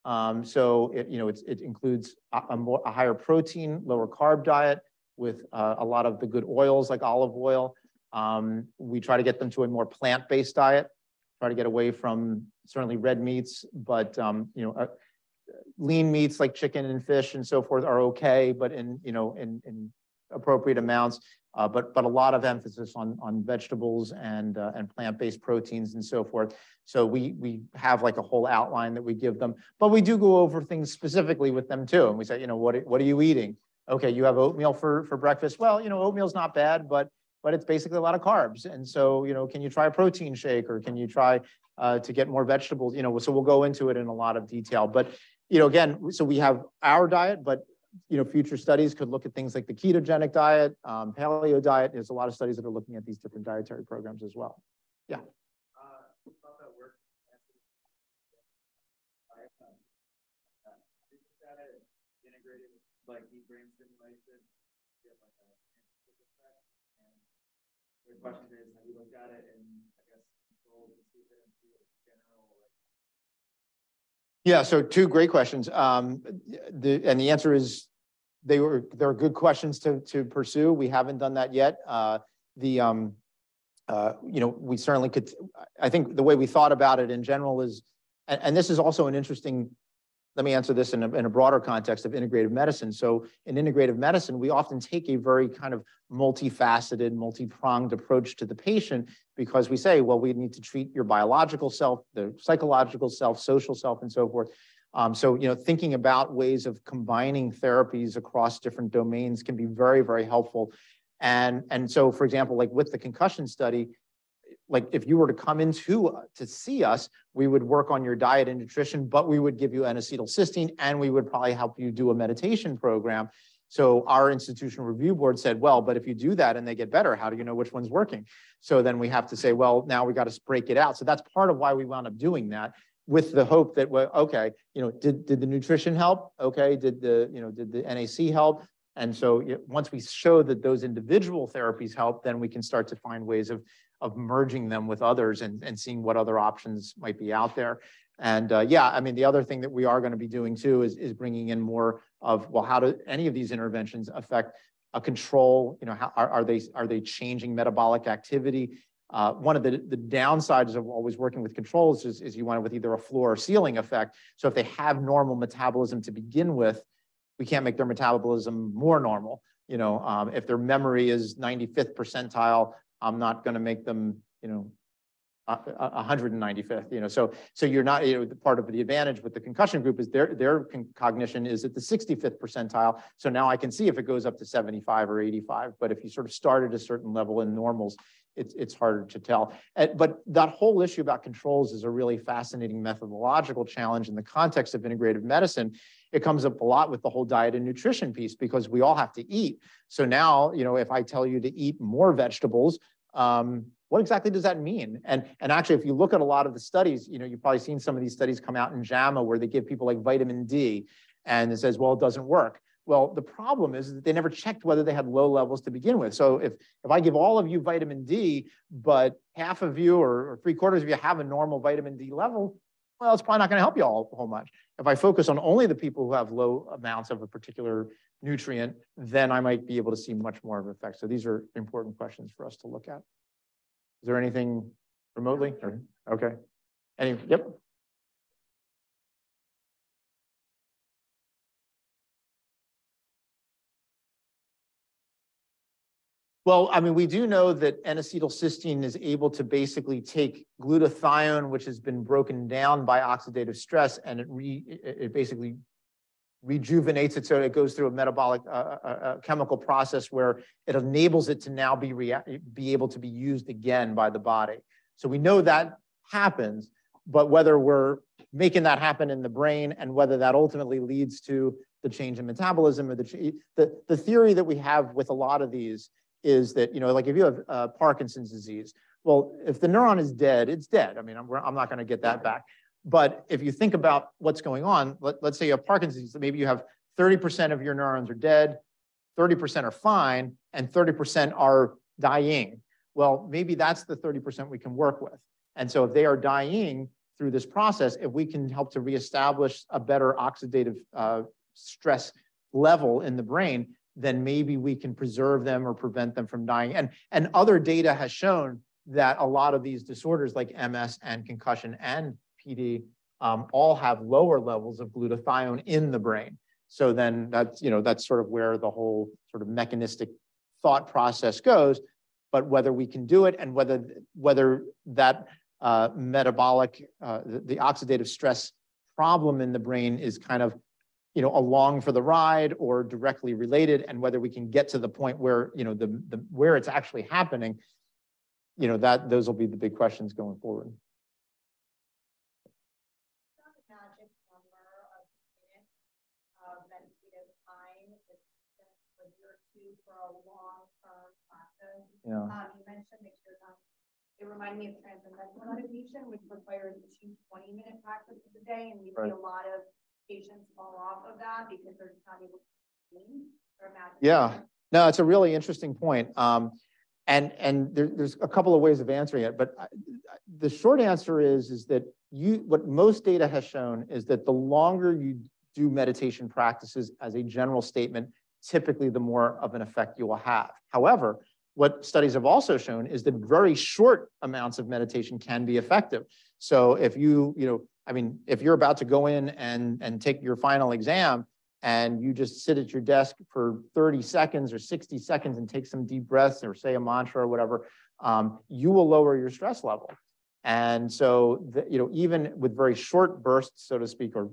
Um, so it, you know, it includes a, a, more, a higher protein, lower carb diet with uh, a lot of the good oils like olive oil. Um, we try to get them to a more plant-based diet, try to get away from certainly red meats, but um, you know, uh, lean meats like chicken and fish and so forth are okay, but in, you know, in, in appropriate amounts. Uh, but but a lot of emphasis on on vegetables and uh, and plant-based proteins and so forth. So we we have like a whole outline that we give them, but we do go over things specifically with them too. And we say, you know, what what are you eating? Okay, you have oatmeal for for breakfast. Well, you know, oatmeal's not bad, but but it's basically a lot of carbs. And so, you know, can you try a protein shake or can you try uh, to get more vegetables? You know, so we'll go into it in a lot of detail. But you know, again, so we have our diet, but you know, future studies could look at things like the ketogenic diet, um, paleo diet. There's a lot of studies that are looking at these different dietary programs as well. Yeah. like deep brain stimulation, get like a. Question is, have you looked at it and I guess control to see if it improves general like Yeah, so two great questions. Um, the, and the answer is they were, they're good questions to, to pursue. We haven't done that yet. Uh, the, um, uh, you know, we certainly could, I think the way we thought about it in general is, and, and this is also an interesting, let me answer this in a, in a broader context of integrative medicine. So in integrative medicine, we often take a very kind of multifaceted, multi-pronged approach to the patient because we say, well, we need to treat your biological self, the psychological self, social self, and so forth. Um, so, you know, thinking about ways of combining therapies across different domains can be very, very helpful. And, and so, for example, like with the concussion study, like if you were to come into uh, to see us, we would work on your diet and nutrition, but we would give you N-acetylcysteine and we would probably help you do a meditation program. So our institutional review board said, well, but if you do that and they get better, how do you know which one's working? So then we have to say, well, now we got to break it out. So that's part of why we wound up doing that with the hope that, well, okay, you know, did, did the nutrition help? Okay, did the, you know, did the NAC help? And so once we show that those individual therapies help, then we can start to find ways of, of merging them with others and, and seeing what other options might be out there. And uh, yeah, I mean, the other thing that we are going to be doing too is, is bringing in more of, well, how do any of these interventions affect a control? You know, how are, are they are they changing metabolic activity? Uh, one of the, the downsides of always working with controls is, is you want it with either a floor or ceiling effect. So if they have normal metabolism to begin with, we can't make their metabolism more normal. You know, um, if their memory is 95th percentile, I'm not going to make them, you know, 195th, you know, so so you're not, you know, part of the advantage with the concussion group is their their cognition is at the 65th percentile. So now I can see if it goes up to 75 or 85. But if you sort of start at a certain level in normals, it's it's harder to tell. But that whole issue about controls is a really fascinating methodological challenge in the context of integrative medicine. It comes up a lot with the whole diet and nutrition piece because we all have to eat. So now, you know, if I tell you to eat more vegetables, um, what exactly does that mean? And, and actually, if you look at a lot of the studies, you know, you've probably seen some of these studies come out in JAMA where they give people like vitamin D and it says, well, it doesn't work. Well, the problem is that they never checked whether they had low levels to begin with. So if, if I give all of you vitamin D, but half of you or, or three quarters of you have a normal vitamin D level, well, it's probably not going to help you all a whole much. If I focus on only the people who have low amounts of a particular nutrient, then I might be able to see much more of an effect. So these are important questions for us to look at. Is there anything remotely? Or, okay. Any, yep. Well, I mean, we do know that N-acetylcysteine is able to basically take glutathione, which has been broken down by oxidative stress, and it, re, it basically rejuvenates it so it goes through a metabolic uh, uh, uh, uh chemical process where it enables it to now be, be able to be used again by the body. So we know that happens, but whether we're making that happen in the brain and whether that ultimately leads to the change in metabolism or the, the, the theory that we have with a lot of these is that, you know, like if you have uh, Parkinson's disease, well, if the neuron is dead, it's dead. I mean, I'm, I'm not going to get that back. But if you think about what's going on, let, us say you have Parkinson's, maybe you have 30% of your neurons are dead, 30% are fine, and 30% are dying. Well, maybe that's the 30% we can work with. And so if they are dying through this process, if we can help to reestablish a better oxidative uh, stress level in the brain, then maybe we can preserve them or prevent them from dying. And, and other data has shown that a lot of these disorders like MS and concussion and PD um, all have lower levels of glutathione in the brain. So then that's, you know, that's sort of where the whole sort of mechanistic thought process goes. But whether we can do it and whether, whether that uh, metabolic, uh, the, the oxidative stress problem in the brain is kind of you know, along for the ride or directly related, and whether we can get to the point where, you know, the, the where it's actually happening, you know, that those will be the big questions going forward. Yeah. Um, you mentioned make sure not, it reminded me of transcendental meditation, which requires two 20 minute practices a day. And we right. see a lot of patients fall off of that because they're not able to. Yeah. No, it's a really interesting point. Um, and and there, there's a couple of ways of answering it, but I- the short answer is is that you what most data has shown is that the longer you do meditation practices as a general statement, typically the more of an effect you will have. However, what studies have also shown is that very short amounts of meditation can be effective. So if you, you know, I mean, if you're about to go in and and take your final exam, and you just sit at your desk for 30 seconds or 60 seconds and take some deep breaths or say a mantra or whatever, um, you will lower your stress level. And so, the, you know, even with very short bursts, so to speak, or I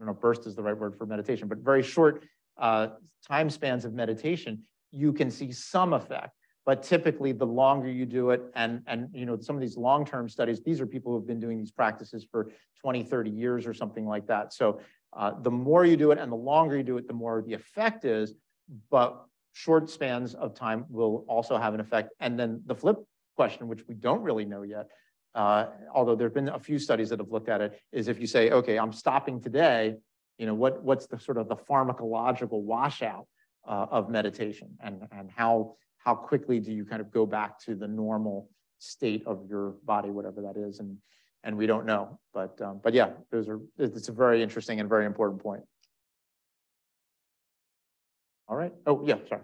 don't know, burst is the right word for meditation, but very short uh, time spans of meditation, you can see some effect. But typically, the longer you do it, and and you know, some of these long-term studies, these are people who have been doing these practices for 20, 30 years or something like that. So uh, the more you do it and the longer you do it, the more the effect is, but short spans of time will also have an effect. And then the flip question, which we don't really know yet, uh, although there have been a few studies that have looked at it, is if you say, okay, I'm stopping today, you know, what, what's the sort of the pharmacological washout uh, of meditation and, and how, how quickly do you kind of go back to the normal state of your body, whatever that is. And and we don't know. But um, but yeah, those are it's a very interesting and very important point. All right. Oh yeah, sorry.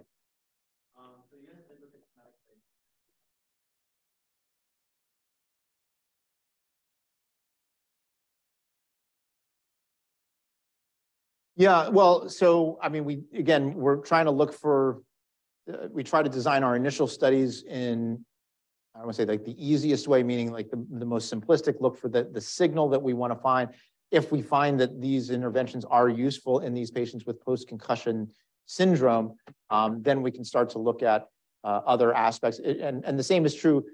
Yeah, well, so I mean, we again, we're trying to look for. Uh, we try to design our initial studies in I want to say like the easiest way, meaning like the, the most simplistic look for the, the signal that we want to find. If we find that these interventions are useful in these patients with post-concussion syndrome, um, then we can start to look at uh, other aspects. It, and, and the same is true,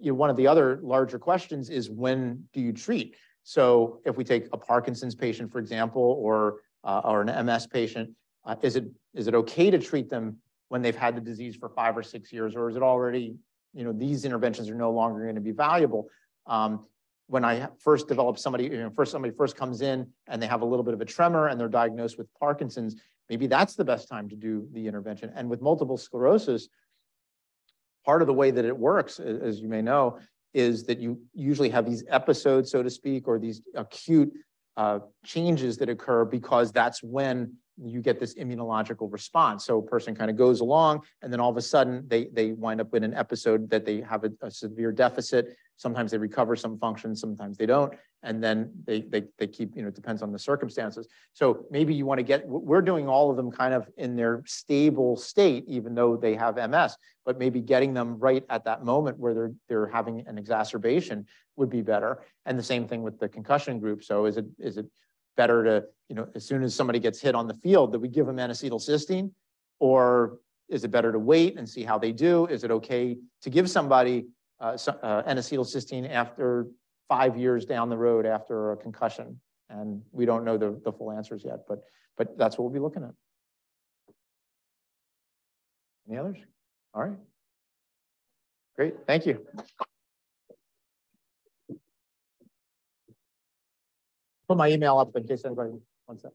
you know, one of the other larger questions is when do you treat? So if we take a Parkinson's patient, for example, or, uh, or an MS patient, uh, is, it, is it okay to treat them when they've had the disease for five or six years, or is it already you know, these interventions are no longer going to be valuable. Um, when I first develop somebody, you know, first somebody first comes in and they have a little bit of a tremor and they're diagnosed with Parkinson's, maybe that's the best time to do the intervention. And with multiple sclerosis, part of the way that it works, as you may know, is that you usually have these episodes, so to speak, or these acute uh, changes that occur because that's when you get this immunological response. So a person kind of goes along and then all of a sudden they, they wind up in an episode that they have a, a severe deficit. Sometimes they recover some functions, sometimes they don't. And then they, they, they keep, you know, it depends on the circumstances. So maybe you want to get, we're doing all of them kind of in their stable state, even though they have MS, but maybe getting them right at that moment where they're, they're having an exacerbation would be better. And the same thing with the concussion group. So is it, is it better to, you know, as soon as somebody gets hit on the field, that we give them N-acetylcysteine? Or is it better to wait and see how they do? Is it okay to give somebody uh, uh, N-acetylcysteine after five years down the road after a concussion? And we don't know the, the full answers yet, but, but that's what we'll be looking at. Any others? All right. Great, thank you. Put my email up in case anybody wants that.